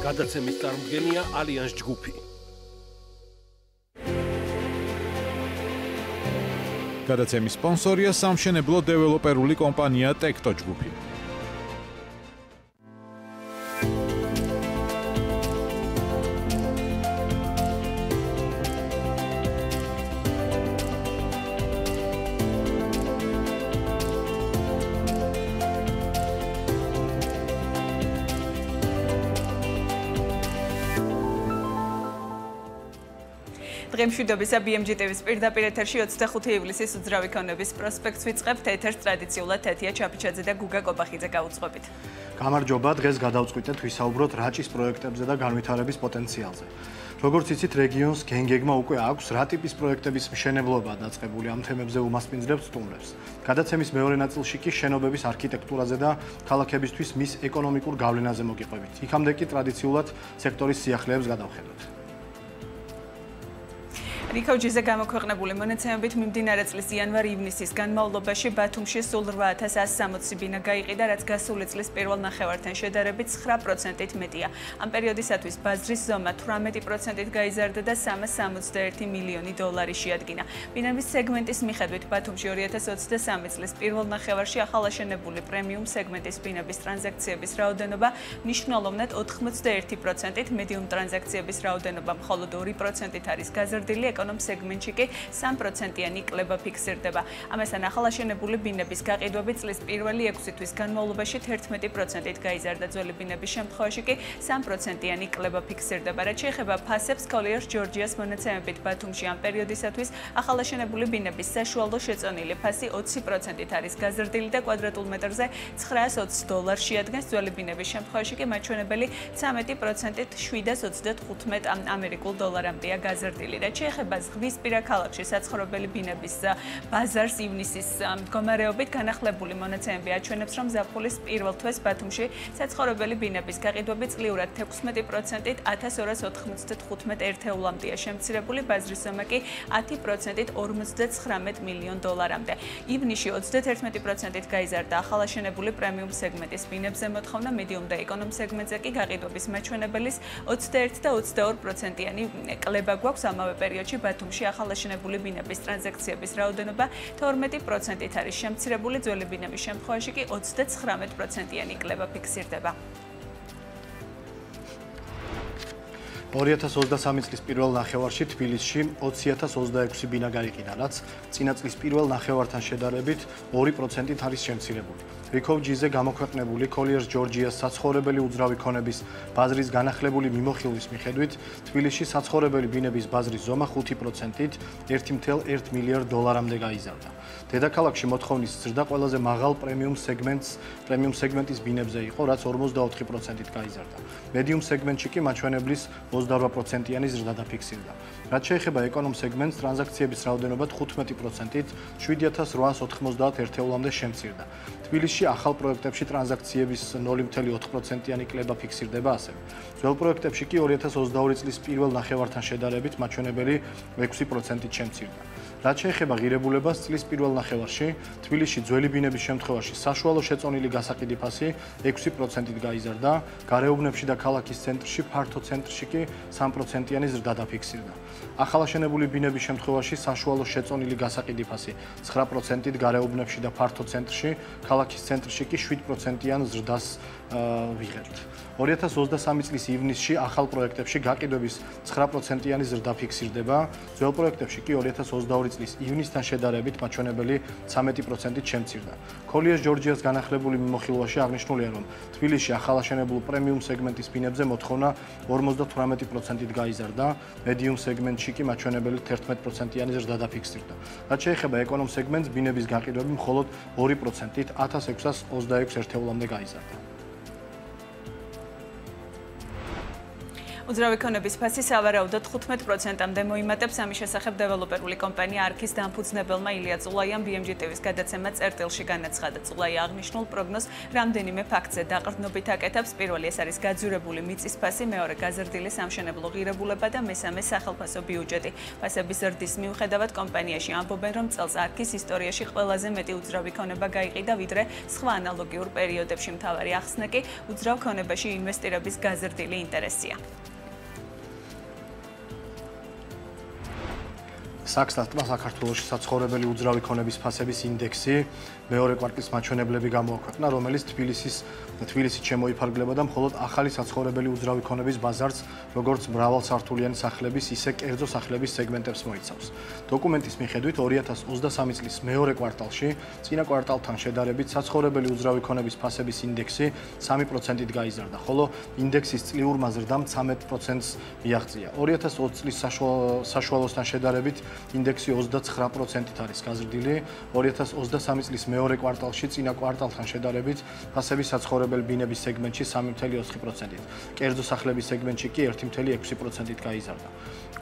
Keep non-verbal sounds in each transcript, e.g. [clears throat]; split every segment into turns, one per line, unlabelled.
გადაცემის წარმოდგენია ალიანს ჯგუფი.
გადაცემის სპონსორია სამშენებლო დეველოპერული კომპანია ტექტო ჯგუფი.
დღემშვიდობისა BMG TV-ს პირდაპირ ეთერში 25 ივლისის უძრავი ქონების პროსპექტს ვიწყებთ ეთერს ტრადიციულად თეთია ჩაფიჩაძე და გუგა კოპახიძე გაუძღვებით.
გამარჯობა, დღეს გადავწყვიტეთ ვისაუბროთ რაჭის პროექტებზე და განვითარების პოტენციალზე. როგორც იცით, რეგიონს გენგეგმა უკვე აქვს რა ტიპის პროექტების მშენებლობა დაწყებული ამ თემებზე უმასპინძლებს სტუმრებს. გადაცემის მეორე ნაწილში კი შენობების არქიტექტურაზე და ქალაქებისთვის მის ეკონომიკურ გავლენაზე მოგიყვებით. იქამდე კი ტრადიციულად სექტორის სიახლეებს გადავხედოთ.
რიქოჯიზე გამოქვეყნებული მონაცემებით მიმდინარე წლის იანვარ-ივნისის განმავლობაში ბათუმში სულ 8160 ბინა გაიყიდა, რაც გასული წლის პირველ ნახევართან შედარებით 9%-ით მეტია. ამ პერიოდისათვის ბაზრის ზომა 18%-ით გაიზარდა და 361 მილიონი დოლარი შეადგინა. ბინების სეგმენტის მიხედვით ბათუმში 2023 წლის პირველ ნახევარში ახალაშენებული პრემიუმ სეგმენტის ბინების ტრანზაქციების რაოდენობა მნიშვნელოვნად 91%-ით, მედიუმ ტრანზაქციების რაოდენობა მხოლოდ 2%-ით არის გაზრდილი. ეკონომ სეგმენტში კი 3%-იანი კლება ფიქსირდება. ამასთან ახალაშენებული ბინების გაყიდვები წლის პირველი 6 თვის განმავლობაში 11%-ით გაიზარდა, ძველი ბინების შემთხვევაში კი 3%-იანი კლება ფიქსირდება. რაც შეეხება ფასებს, კოლიერ ჯორჯიას მონაცემებით ბათუმში ამ პერიოდისათვის ახალაშენებული ბინების საშუალო შეწონილი ფასი 20%-ით არის გაზრდილი და კვადრატულ მეტრზე 920 დოლარს შეადგენს, ძველი ბინების შემთხვევაში კი მაჩვენებელი 13%-ით 735 ამერიკულ დოლარამდეა გაზრდილი. რაც შეეხება ეხება ზღვისპირა ქალაქში საცხოვრებელი ბინების ბაზარს ივნისის მდგომარეობით განახლებული მონაცემები აჩვენებს, რომ ზაფხულის პირველ თვეს ბათუმში საცხოვრებელი ბინების გაყიდვები წლიურად 16%-ით 1295 ერთეულამდეა შემცირებული, ბაზრის ზომა კი 10%-ით 59 მილიონ დოლარამდე. ივნისში 31%-ით გაიზარდა ახალაშენებული პრემიუმ სეგმენტის ბინებზე მოთხოვნა, მედიუმ და ეკონომ სეგმენტზე კი გაყიდვების მაჩვენებელის 21 და 22%-იანი კლება გვაქვს ამავე პერიოდში ბათუმში ახალაშენებული ბინების ტრანზაქციების რაოდენობა 12%-ით არის შემცირებული, ძველი ბინების შემთხვევაში კი 39%-იანი კლება ფიქსირდება.
2023 წლის პირველ ნახევარში თბილისში 20026 ბინა გაიყიდა, რაც წინა წლის პირველ ნახევართან შედარებით 2%-ით არის შემცირებული. რიქოვჯიზე გამოქვეყნებული კოლიერს ჯორჯიას საცხოვრებელი უძრავი ქონების ბაზრის განახლებული მიმოხილვის მიხედვით, თბილისში საცხოვრებელი ბინების ბაზრის ზომა 5%-ით 1.1 მილიარდ დოლარამდე გაიზარდა. დედაქალაქში მოთხოვნის ზრდა ყველაზე მაღალ პრემიუმ სეგმენტს, პრემიუმ სეგმენტის ბინებზე იყო, რაც 44%-ით გაიზარდა. მედიუმ სეგმენტში კი მაჩვენებლის 28%-იანი ზრდა დაფიქსირდა. რაც შეეხება ეკონომ სეგმენტს, ტრანზაქციების რაოდენობა 15%-ით 7890 ერთეულამდე შემცირდა. თბილისში ახალ პროექტებში ტრანზაქციების 0.4%-იანი კლება ფიქსირდება ასევე. ძველ პროექტებში კი 2022 წლის პირველ ნახევართან შედარებით მაჩვენებელი 6%-ით შემცირდა. რაც შეეხება ღირებულებას წლის პირველ ნახევარში, თბილისში ძველი ბინების შემთხვევაში საშუალო შეწონილი გასაყიდი ფასი 6%-ით გაიზარდა, გარეუბნებში და ქალაქის ცენტრში ფართო ცენტრში კი 3%-იანი ზრდა დაფიქსირდა. ახალაშენებული ბინების შემთხვევაში საშუალო შეწონილი გასაყიდი ფასი 9%-ით გარეუბნებში და ფართო ცენტრში, ქალაქის ცენტრში კი 7%-იან ზრდას ვიღებთ. 2023 წლის ივნისში ახალ პროექტებში გაყიდვების 9%-იანი ზრდა ფიქსირდება, ძველ პროექტებში კი 2022 წლის ივნისთან შედარებით მაჩვენებელი 13%-ით შემცირდა. კოლიეს ჯორჯიას განახლებული მიმოხილვაში აღნიშნულია, რომ თბილისში ახალაშენებულ პრემიუმ სეგმენტის ბინებზე მოთხოვნა 58%-ით გაიზარდა, მედიუმ სეგმენტში კი მაჩვენებელი 11%-იანი ზრდა დაფიქსირდა. რაც შეეხება ეკონომ სეგმენტს, ბინების გაყიდვები მხოლოდ 2%-ით 1626 ერთეულამდე გაიზარდა.
უძრავი ქონების ფასი სავარაუდოდ 15%-ამდე მოიმატებს ამის შესახებ დეველოპერული კომპანია არქის დამფუძნებელმა ილია წულაიამ BMGTV-ს გადაცემა წერტილში განაცხადა. წულაი აღნიშნულ პროგნოზ რამდენიმე ფაქტზე დაყრდნობით აკეთებს. პირველი ეს არის გაძურებული მიწის ფასი, მეორე გაზრდილი სამშენებლო ღირებულება და მესამე სახელმწიფო ბიუჯეტი. ფასების ზრდის მიუხედავად კომპანიაში ამბობენ, რომ წელს არქის ისტორიაში ყველაზე მეტი უძრავი ქონება გაიყიდა ვიდრე სხვა ანალოგიურ პერიოდებში. მთავარი ახსნა კი უძრავ ქონებაში ინვესტირების გაზრდილი ინტერესია.
საქსტატმა საქართველოს საცხოვრებელი უძრავი ქონების ფასების ინდექსი მეორე კვარტლის მაჩვენებლები გამოაქვეყნა, რომელიც თბილისის თბილისით შემოიფარგლება და მხოლოდ ახალი საცხოვრებელი უძრავი ქონების ბაზარს, როგორც მრავალსართულიანი სახლების, ისე კერძო სახლების სეგმენტებს მოიცავს. დოკუმენტის მიხედვით 2023 წლის მეორე კვარტალში წინა კვარტალთან შედარებით საცხოვრებელი უძრავი ქონების ფასების ინდექსი 3%-ით გაიზარდა, ხოლო ინდექსის წლიური ზრდამ 13%-ს მიაღწია. 2020 წლის საშუალოსთან შედარებით ინდექსი 29%-ით არის გაზრდილი, 2023 წლის მე მეორე კვარტალში წინა კვარტალთან შედარებით ფასები საცხოვრებელი ბინების სეგმენტში 3.4%-ით. კერძო სახლების სეგმენტში კი 1.6%-ით გაიზარდა.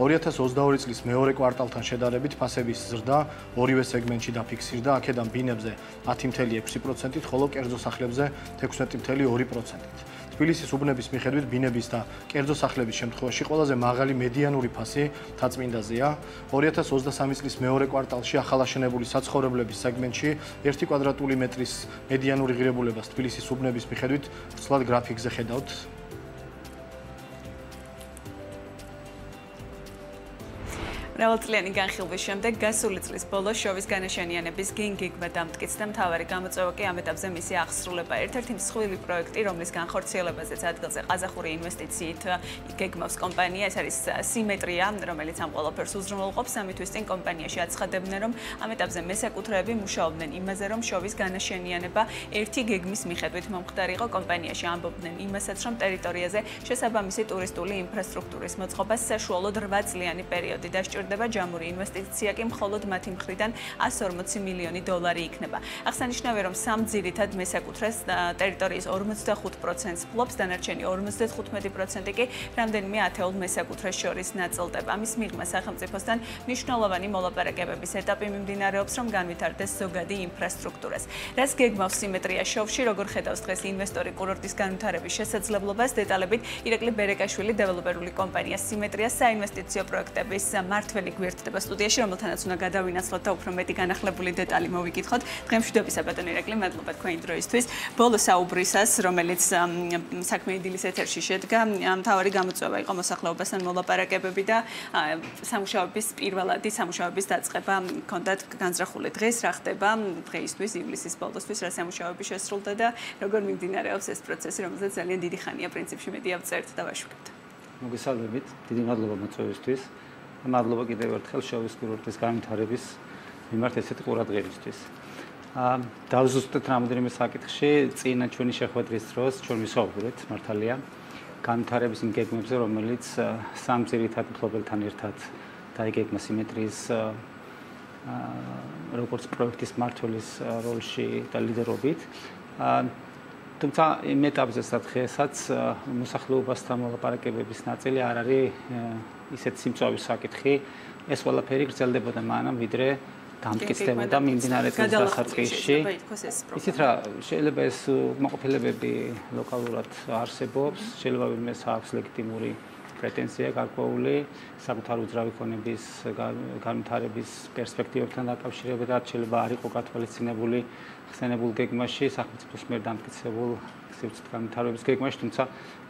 2022 წლის მეორე კვარტალთან შედარებით ფასების ზრდა ორივე სეგმენტში დაფიქსირდა, აქედან ბინებზე 10.6%-ით, ხოლო კერძო სახლებზე 16.2%-ით. თბილისის უბნების მიხედვით ბინების და კერძო სახლების შემთხვევაში ყველაზე მაღალი მედიანური ფასი თაწმინდაზეა. 2023 წლის მეორე კვარტალში ახალაშენებული საცხოვრებლების სეგმენტში 1 კვადრატული მეტრის მედიანური ღირებულებას თბილისის უბნების მიხედვით ცვლად გრაფიკზე ხედავთ.
მრავალწლიანი განხილვის შემდეგ გასული წლის ბოლოს შოვის განაშენიანების გინგიგმა დამტკიცდა მთავარი გამოწვევა კი ამ ეტაპზე მისი აღსრულება. ერთ-ერთი მსხვილი პროექტი, რომლის განხორციელებაზეც ადგილზე ყაზახური ინვესტიციით გეგმავს კომპანია, ეს არის სიმეტრია, რომელიც ამ ყველაფერს უზრუნველყოფს. სამი თვის წინ კომპანიაში აცხადებდნენ, რომ ამ ეტაპზე მესაკუთრეები მუშაობდნენ იმაზე, რომ შოვის განაშენიანება ერთი გეგმის მიხედვით მომხდარიყო კომპანიაში. ამბობდნენ იმასაც, რომ ტერიტორიაზე შესაბამისი ტურისტული ინფრასტრუქტურის მოწყობას საშუალოდ 8 წლიანი პერიოდი დასჭირდა. გაზრდება ჯამური ინვესტიცია კი მხოლოდ მათი მხრიდან 140 მილიონი დოლარი იქნება. აღსანიშნავია, რომ სამ ძირითად მესაკუთრეს ტერიტორიის 45%-ს ფლობს, დანარჩენი 55% კი რამდენიმე ათეულ მესაკუთრეს შორის ნაწილდება. ამის მიღმა სახელმწიფოსთან მნიშვნელოვანი მოლაპარაკებების ეტაპი მიმდინარეობს, რომ განვითარდეს ზოგადი ინფრასტრუქტურას. რაც გეგმავს სიმეტრია შოუში, როგორ ხედავს დღეს ინვესტორი კურორტის განვითარების შესაძლებლობას, დეტალებით ირაკლი ბერეკაშვილი, დეველოპერული კომპანია სიმეტრია საინვესტიციო პროექტების მართვ მართველი გვერდდება სტუდიაში, რომელთანაც უნდა გადავინაცვლოთ და უფრო მეტი განახლებული დეტალი მოვიკითხოთ. დღემშვიდობისა ბატონი რეკლი, მადლობა თქვენი დროისთვის. ბოლო საუბრისას, რომელიც საქმე იდილის ეთერში შედგა, მთავარი გამოწვევა იყო მოსახლეობასთან მოლაპარაკებები და სამუშაოების პირველადი სამუშაოების დაწყება კონდათ განზრახული დღეს რა ხდება დღეისთვის ივლისის ბოლოსთვის რა სამუშაოები შესრულდა და როგორ მიმდინარეობს ეს პროცესი, რომელზეც ძალიან დიდი ხანია პრინციპში მედი ავწერთ და ვაშვებთ.
მოგესალმებით. დიდი მადლობა მოწვევისთვის. მადლობა კიდევ ერთხელ შოვის კურორტის განვითარების მიმართ ესეთი ყურადღებისთვის. აა დავზუსტეთ რამოდენიმე საკითხში წინა ჩვენი შეხვედრის დროს ჩვენ ვისაუბრეთ მართალია განვითარების იმ გეგმებზე, რომელიც სამ ძირითად მფლობელთან ერთად დაიგეგმა სიმეტრიის აა როგორც პროექტის მართლის როლში და ლიდერობით. აა თუმცა იმ ეტაპზე სადღესაც მოსახლეობასთან მოლაპარაკებების ნაწილი არ არის ისეთ სიმწავის საკითხი, ეს ყველაფერი გრძელდებოდა მანამ ვიდრე დამტკიცდებოდა მიმდინარე წელს დასაწყისში. ისიც რა, შეიძლება ეს მოყფილებები ლოკალურად არსებობს, შეიძლება ვინმეს აქვს ლეგიტიმური პრეტენზია გარკვეული საკუთარ უძრავი ქონების განვითარების პერსპექტივებთან დაკავშირებით, შეიძლება არ იყოს გათვალისწინებული ხსენებულ გეგმაში, სახელმწიფოს მიერ დამტკიცებულ სივრცე განვითარების გეგმაში, თუმცა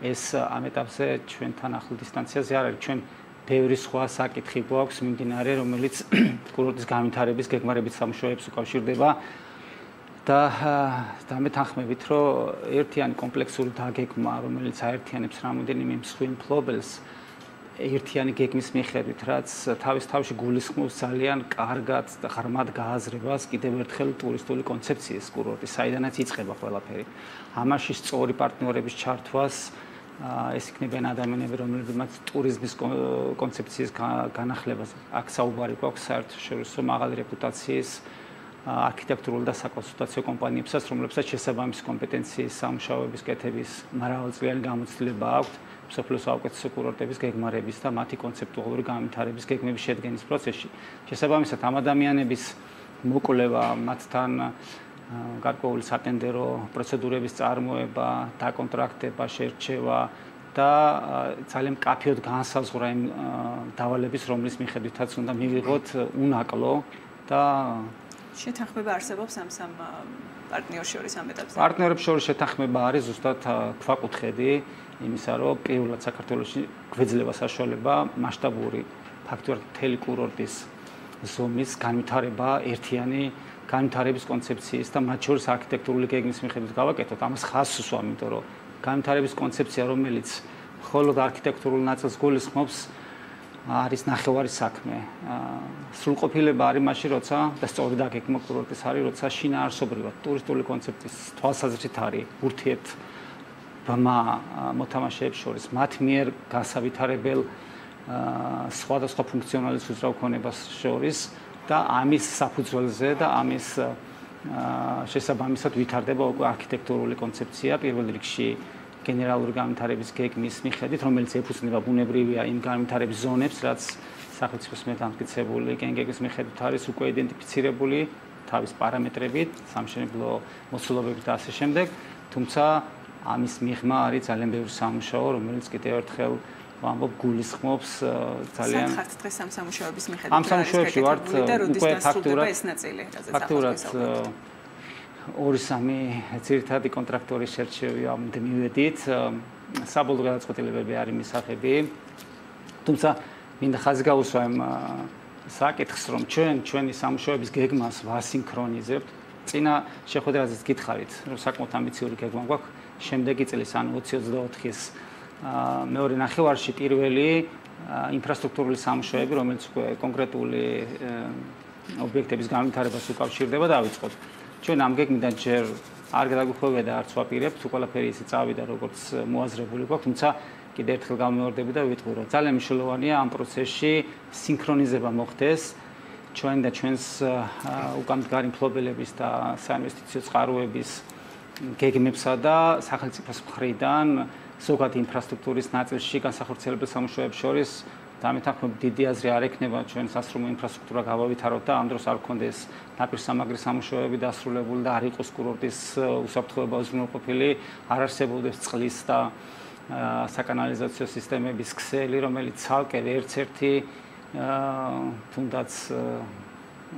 ეს ამ ეტაპზე ჩვენთან ახლო დისტანციაზე არ არის, ჩვენ ბევრი სხვა საკითხი გვაქვს მიმდინარე, რომელიც [clears throat] კურორტის განვითარების გეგმარებით სამშოებს უკავშირდება და და მე თანხმებით, რომ ერთიანი კომპლექსური დაგეგმა, რომელიც აერთიანებს რამოდენიმე მსხვილ ფლობელს ერთიანი გეგმის მიხედვით, რაც თავის თავში გულისხმობს ძალიან კარგად და ღრმად გააზრებას კიდევ ერთხელ ტურისტული კონცეფციის კურორტის, საიდანაც იწყება ყველაფერი. ამაში სწორი პარტნიორების ჩართვას ეს იქნებიან ადამიანები, რომლებიც ტურიზმის კონცეფციის განახლებას აქ საუბარი გვაქვს საერთაშორისო მაღალი რეპუტაციის არქიტექტურულ და საკონსულტაციო კომპანიებსაც, რომლებსაც შესაბამისი კომპეტენციის სამუშაოების კეთების მრავალწლიანი გამოცდილება აქვთ სოფლის საუკეთესო კურორტების გეგმარების და მათი კონცეპტუალური განვითარების გეგმების შედგენის პროცესში. შესაბამისად, ამ ადამიანების მოკვლევა, მათთან გარკვეული სატენდერო პროცედურების წარმოება, დაკონტრაქტება, შერჩევა და ძალიან კაფეოდ განსაზღვრა იმ დავალების, რომლის მიხედვითაც უნდა მივიღოთ უნაკლო და
შეთანხმება არსებობს ამ სამ პარტნიორს შორის ამ ეტაპზე.
პარტნიორებს შორის შეთანხმება არის ზუსტად ქვაკუთხედი იმისა, რომ პირველად საქართველოსში გვეძლება საშუალება მასშტაბური ფაქტობრივად მთელი კურორტის ზომის განვითარება ერთიანი განვითარების კონცეფციის და მათ შორის არქიტექტურული გეგმის მიხედვით გავაკეთოთ. ამას ხაზს უსვამ, იმიტომ რომ განვითარების კონცეფცია, რომელიც მხოლოდ არქიტექტურულ ნაწილს გულისხმობს, არის ნახევარი საქმე. სრულყოფილება არის მაშინ, როცა და სწორი დაგეგმა კურორტის არის, როცა შინაარსობრივად ტურისტული კონცეფციის თვალსაზრისით არის ურთიერთ ბმა მოთამაშეებს შორის მათ მიერ გასავითარებელ სხვადასხვა ფუნქციონალის უზრაუქონებას შორის და ამის საფუძველზე და ამის შესაბამისად ვითარდება უკვე არქიტექტურული კონცეფცია პირველ რიგში გენერალური განვითარების გეგმის მიხედვით, რომელიც ეფუძნება ბუნებრივია იმ განვითარების ზონებს, რაც სახელმწიფოს მიერ დამტკიცებული გენგეგის მიხედვით არის უკვე იდენტიფიცირებული თავის პარამეტრებით, სამშენებლო მოცულობებით და ასე შემდეგ. თუმცა ამის მიღმა არის ძალიან ბევრი სამუშაო, რომელიც კიდევ ერთხელ ვამბობ გულისხმობს ძალიან
ხართ დღეს ამ სამუშაოების მიხედვით.
ამ სამუშაოებში ვართ უკვე ფაქტურად
ეს ნაწილი, რაზეც
ფაქტურად ორი სამი ძირითადი კონტრაქტორის შერჩევი ამ მივედით საბოლოო გადაწყვეტილებები არის მისაღები. თუმცა მინდა ხაზი გაუსვა ამ საკითხს რომ ჩვენ ჩვენი სამუშაოების გეგმას ვასინქრონიზებთ. წინა შეხვედრაზეც გითხარით რომ საკმაოდ ამბიციური გეგმა გვაქვს. შემდეგი წლის ან 2024-ის მეორე ნახევარში პირველი ინფრასტრუქტურული სამუშაოები რომელიც კონკრეტული ობიექტების განვითარებას უკავშირდება დავიწყოთ. ჩვენ ამ გეგმიდან ჯერ არ გადაგვხვევია და არც ვაპირებთ, ყველაფერი ისე წავიდა როგორც მოაზრებული გვაქვს, თუმცა კიდევ ერთხელ გამეორდები და ვიტყვი, რომ ძალიან მნიშვნელოვანია ამ პროცესში სინქრონიზება მოხდეს ჩვენ და ჩვენს უკან მდგარი მფლობელების და საინვესტიციო წყაროების გეგმებსა და სახელმწიფოს მხრიდან ზოგადად ინფრასტრუქტურის ნაწილში განსახორციელებელ სამუშაოებს შორის დამეთანხმებით დიდი აზრი არ ექნება ჩვენ სასრომო ინფრასტრუქტურა გავავითაროთ და ამ დროს არ გქონდეს ნაპირსამაგრის სამუშაოები დასრულებული და არ იყოს კურორტის უსაფრთხოება უზრუნველყოფილი, არ არსებობდეს წყლის და საკანალიზაციო სისტემების ქსელი, რომელიც ცალკე ერთ-ერთი თუნდაც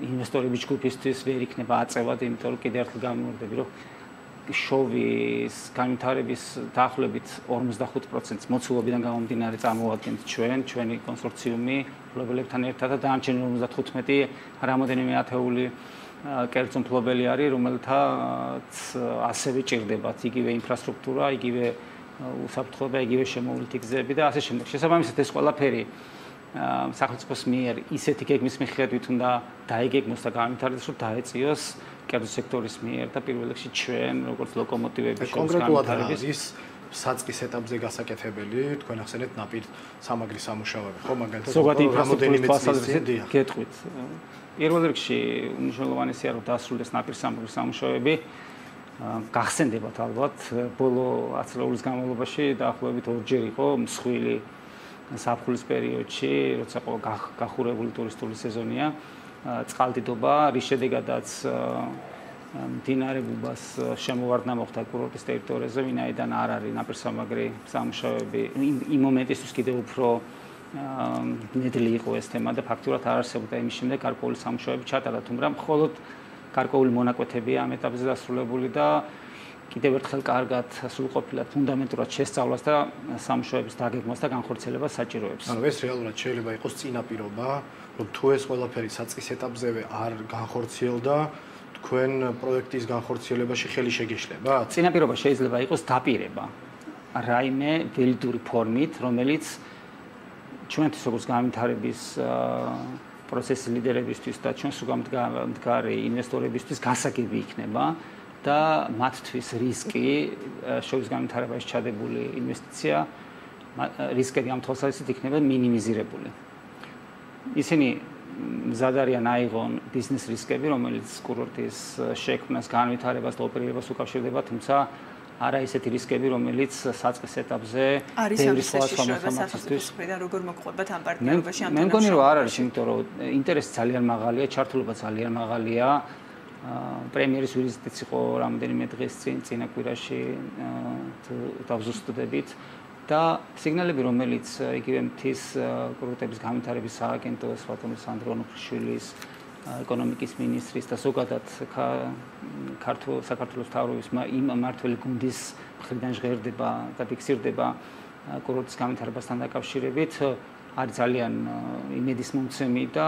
ინვესტორების ჯგუფისთვის ვერ იქნება აწევად, იმიტომ რომ კიდევ ერთხელ გამოვიდები, რომ შოვის განვითარების დაახლოებით 45%-ს მოცულობიდან გამომდინარე წარმოადგენთ ჩვენ, ჩვენი კონსორციუმი, ფლობელებთან ერთად და დანარჩენი 55 რამოდენიმე ათეული კერძო ფლობელი არის, რომელთაც ასევე ჭირდებათ იგივე ინფრასტრუქტურა, იგივე უსაფრთხოება, იგივე შემოვლითი გზები და ასე შემდეგ. შესაბამისად ეს ყველაფერი სახელმწიფოს მიერ ისეთი გეგმის მიხედვით უნდა დაიგეგმოს და განვითარდეს, რომ დაეწიოს კერძო სექტორის მიერ და პირველ რიგში ჩვენ როგორც ლოკომოტივების
კონკრეტულად ის საწყის ეტაპზე გასაკეთებელი თქვენ ახსენეთ ნაპირ სამაგრის სამუშაოები ხო? მაგალითად
ზოგადი ინფრასტრუქტურის თვალსაზრისით გეტყვით. პირველ რიგში უნიშნელოვანესია რომ დასრულდეს ნაპირ სამაგრის სამუშაოები. გახსენდებათ ალბათ ბოლო 10 წლების განმავლობაში დაახლოებით ორჯერ იყო მსხვილი საფხულის პერიოდში როცა გახურებული ტურისტული სეზონია წყალდიდობა, რის შედეგადაც მდინარე ბუბას შემოვარდნა მოხდა კურორტის ტერიტორიაზე, ვინაიდან არ არის ნაპირსამაგრი სამუშაოები. იმ მომენტისთვის კიდევ უფრო ნედლი იყო ეს თემა და ფაქტურად არ არსებობდა იმის შემდეგ გარკვეული სამუშაოები ჩატარდა, თუმცა მხოლოდ გარკვეული მონაკვეთები ამ ეტაპზე დასრულებული და კიდევ ერთხელ კარგად სრულყოფილად ფუნდამენტურად შესწავლას და სამუშაოების დაგეგმვას და განხორციელებას საჭიროებს.
ანუ ეს რეალურად შეიძლება იყოს წინაპირობა რომ თუ ეს ყველაფერი საწყის ეტაპზევე არ განხორციელდა, თქვენ პროექტის განხორციელებაში ხელი შეგეშლება?
წინაპირობა შეიძლება იყოს დაპირება. რაიმე ველიდური ფორმით, რომელიც ჩვენთვის როგორც განვითარების პროცესის ლიდერებისთვის და ჩვენს უგამდგარი ინვესტორებისთვის გასაგები იქნება და მათთვის რისკი შოვის განვითარებაში ჩადებული ინვესტიცია რისკები ამ თვალსაზრისით იქნება მინიმიზირებული. ისინი მზადარიან აიღონ ბიზნეს რისკები, რომელიც კურორტის შექმნას, განვითარებას და ოპერირებას უკავშირდება, თუმცა არა ისეთი რისკები, რომელიც საწყის ეტაპზე
ბევრი სხვა სამართლისთვის და როგორ მოგყვებათ ამ პარტნიორობაში ამ
მე მგონი რომ არ არის, იმიტომ რომ ინტერესი ძალიან მაღალია, ჩართულობა ძალიან მაღალია. პრემიერის ვიზიტიც იყო რამოდენიმე დღის წინ, წინა კვირაში დავზუსტდებით. და სიგნალები, რომელიც იგივე მთის კურორტების განვითარების სააგენტოს, ვატონ სანდრო ნუფშვილის, ეკონომიკის მინისტრის და ზოგადად ქართულ საქართველოს თავრობის იმ მართველი გუნდის მხრიდან ჟღერდება და ფიქსირდება კურორტის განვითარებასთან დაკავშირებით არის ძალიან იმედის მომცემი და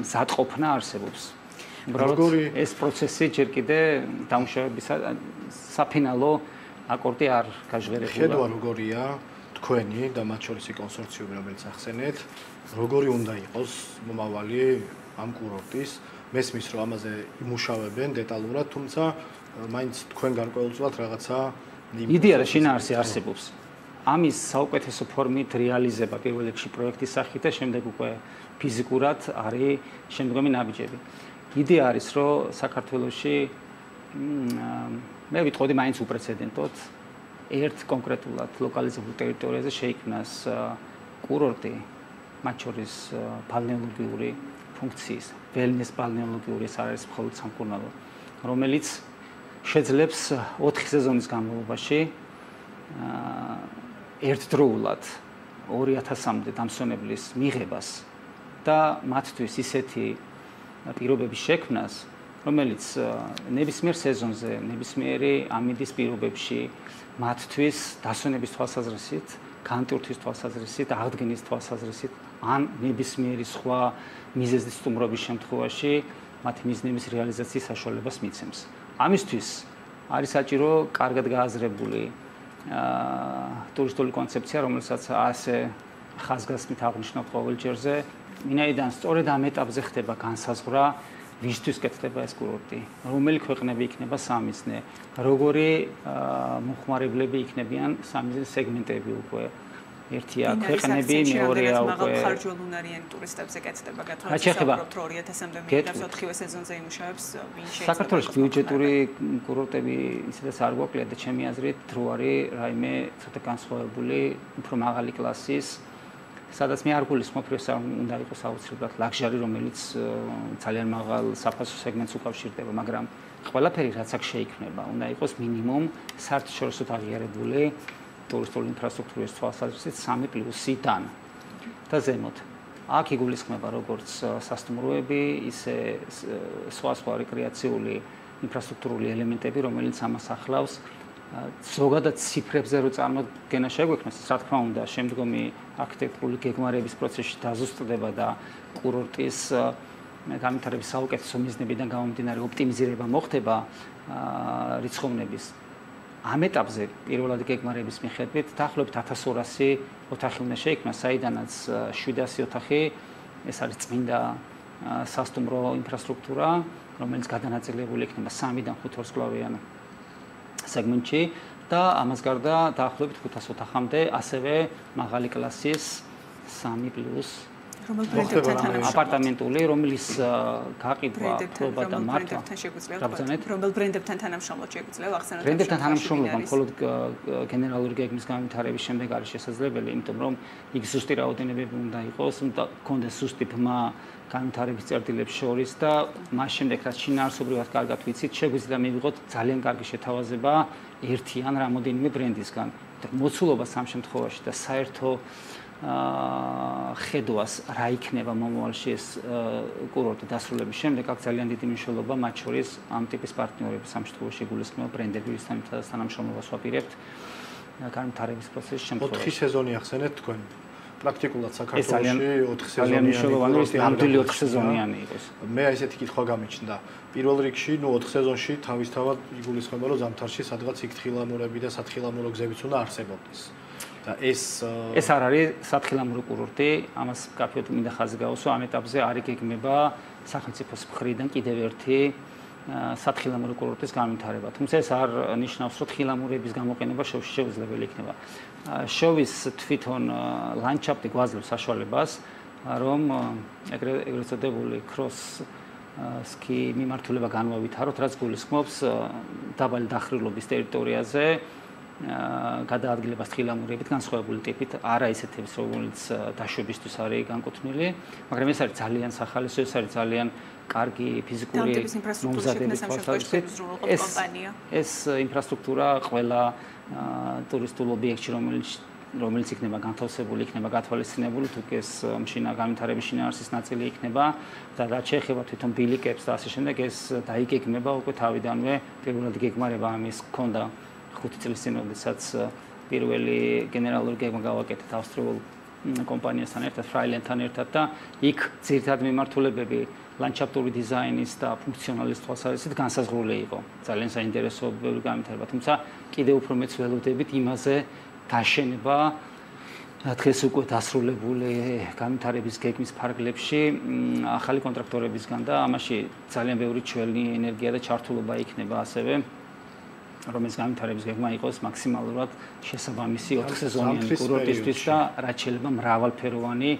მზადყოფნა არსებობს. უბრალოდ ეს პროცესი ჯერ კიდე დამუშავების საფინალო აკორდი არ გაჟღერებულა.
ხედვა როგორია თქვენი და მათ შორის კონსორციუმი რომელიც ახსენეთ, როგორი უნდა იყოს მომავალი ამ კურორტის? მესმის რომ ამაზე იმუშავებენ დეტალურად, თუმცა მაინც თქვენ გარკვეულწილად რაღაცა
იდეა და შინაარსი არსებობს. ამის საუკეთესო ფორმით რეალიზება პირველ რიგში პროექტის სახით და შემდეგ უკვე ფიზიკურად არის შემდგომი ნაბიჯები. იდეა არის რომ საქართველოსში მე ვიტყოდი მაინც უპრეცედენტოდ ერთ კონკრეტულად ლოკალიზებულ ტერიტორიაზე შეიქმნას კურორტი მათ შორის ბალნეოლოგიური ფუნქციის ველნეს ბალნეოლოგიური ეს არის მხოლოდ სამკურნალო რომელიც შეძლებს 4 სეზონის განმავლობაში ერთდროულად 2000-მდე დამსვენებლის მიღებას და მათთვის ისეთი პირობების შექმნას რომელიც ნებისმიერ სეზონზე, ნებისმიერი ამინდის პირობებში მათთვის დასვენების თვალსაზრისით, განტურთის თვალსაზრისით, აღდგენის თვალსაზრისით, ან ნებისმიერი სხვა მიზეზის სტუმრობის შემთხვევაში მათი მიზნების რეალიზაციის საშუალებას მიცემს. ამისთვის არის საჭირო კარგად გააზრებული აა ტურისტული კონცეფცია, რომელსაც ასე ხაზგასმით აღნიშნავ ყოველ ჯერზე. მინაიდან სწორედ ამ ეტაპზე ხდება განსაზღვრა ვისთვის კეთდება ეს კურორტი? რომელი ქვეყნები იქნება სამიზნე? როგორი მოხმარებლები იქნებიან სამიზნე სეგმენტები უკვე? ერთია ქვეყნები, მეორეა უკვე
ხარჯულუნარიანი ტურისტებზე კეთდება გათვალისწინებთ 2000-მდე მიდავს 4-ვე სეზონზე იმუშავებს ვინ შეიძლება
საქართველოს ბიუჯეტური კურორტები ისედაც არ გვაკლია და ჩემი აზრით დრო არის რაიმე ცოტა განსხვავებული, უფრო მაღალი კლასის სადაც მე არ გულისხმობ რომ უნდა იყოს აუცილებლად ლაქჟარი რომელიც ძალიან მაღალ საფასო სეგმენტს უკავშირდება მაგრამ ყველაფერი რაც აქ შეიქმნება უნდა იყოს მინიმუმ საერთაშორისო აღიარებული ტურისტული ინფრასტრუქტურის თვალსაზრისით 3+-დან და ზემოთ აქ იგულისხმება როგორც სასტუმროები ისე სხვა სხვა რეკრეაციული ინფრასტრუქტურული ელემენტები რომელიც ამას ახლავს ზოგადად ციფრებზე რო წარმოდგენა შეგვექმნას, რა თქმა უნდა, შემდგომი არქიტექტურული გეგმარების პროცესში დაზუსტდება და კურორტის განვითარების საუკეთესო მიზნებიდან გამომდინარე ოპტიმიზირება მოხდება რიცხოვნების. ამ ეტაპზე პირველად გეგმარების მიხედვით დაახლოებით 1200 ოთახი უნდა შეიქმნას, საიდანაც 700 ოთახი ეს არის წმინდა სასტუმრო ინფრასტრუქტურა, რომელიც გადანაწილებული იქნება 3-დან 5 ვარსკვლავიან სეგმენტში და ამას გარდა დაახლოებით 500 ოთახამდე ასევე მაღალი კლასის 3+
რომელ ბრენდებთან თანამშრომლობთ?
აპარტამენტული, რომლის გაყიდვა ხდება და მართვა.
რაბზანეთ? რომელ ბრენდებთან თანამშრომლობთ შეგვიძლია ახსენოთ?
ბრენდებთან თანამშრომლობა მხოლოდ გენერალური გეგმის განვითარების შემდეგ არის შესაძლებელი, იმიტომ რომ იქ ზუსტი რაოდენობები უნდა იყოს, უნდა კონდეს ზუსტი ბმა განვითარების წერტილებს შორის და მას შემდეგ რაც შინაარსობრივად კარგად ვიცით, შეგვიძლია მივიღოთ ძალიან კარგი შეთავაზება ერთი ან რამოდენიმე ბრენდისგან. მოცულობა სამ შემთხვევაში და საერთო აა ხედვას რა იქნება მომავალში ეს კურორტი დასრულების შემდეგ? აქ ძალიან დიდი მნიშვნელობა მათ შორის ამ ტიპის პარტნიორების სამშობლოში გულისხმობა ბრენდები ვისთან თანამშრომლობას ვაპირებთ განვითარების პროცესის შემთხვევაში.
4 სეზონი ახსენეთ თქვენ? პრაქტიკულად საქართველოში 4 სეზონიანი
ის ნამდვილი 4 სეზონიანი იყოს.
მე ესეთი კითხვა გამიჩნდა. პირველ რიგში ნუ 4 სეზონში თავისთავად იგულისხმება რომ ზამთარში სადღაც იქთხილამურები და სათხილამურო გზებიც უნდა არსებობდეს და ეს
ეს არ არის სათხილამურო კურორტი, ამას კაფეოთ მინდა ხაზი გაუსვა, ამ ეტაპზე არის გეგმება სახელმწიფოს მხრიდან კიდევ ერთი სათხილამურო კურორტის განვითარება. თუმცა ეს არ ნიშნავს, რომ თხილამურების გამოყენება შეუძლებელი იქნება. შოვის თვითონ ლანდშაფტი გვაძლევს საშუალებას რომ ეგრეთ წოდებული cross სკი მიმართულება განვავითაროთ, რაც გულისხმობს დაბალი დახრილობის ტერიტორიაზე გადაადგილებას თხილამურებით განსხვავებული ტიპით, არა ისეთების, რომელიც დაშვებისთვის არის განკუთვნილი, მაგრამ ეს არის ძალიან სახალისო, ეს არის ძალიან კარგი ფიზიკური
მომზადების თვალსაზრისით. ეს
ეს ინფრასტრუქტურა ყველა ტურისტულ ობიექტში, რომელიც რომელიც იქნება განთავსებული, იქნება გათვალისწინებული, თუ ეს მშინა განვითარების შინაარსის ნაწილი იქნება და რაც შეეხება თვითონ ბილიკებს და ასე შემდეგ, ეს დაიგეგმება უკვე თავიდანვე, პირველად გეგმარება ამის ქონდა 5 წლის წინ, როდესაც პირველი გენერალური გეგმა გავაკეთეთ ავსტრიულ კომპანიასთან ერთად, Freiland-თან ერთად და იქ ძირითადად მიმართულებები ლანდშაფტური დიზაინის და ფუნქციონალის თვალსაზრისით განსაზღვრული იყო. ძალიან საინტერესო ბევრი განვითარება, თუმცა კიდევ უფრო მეც ველოდებით იმაზე დაშენება დღეს უკვე დასრულებული განვითარების გეგმის ფარგლებში ახალი კონტრაქტორებისგან და ამაში ძალიან ბევრი ჩვენი ენერგია და ჩართულობა იქნება ასევე რომელიც განვითარების გეგმა იყოს მაქსიმალურად შესაბამისი 4 სეზონიანი კურორტისთვის და რაც შეიძლება მრავალფეროვანი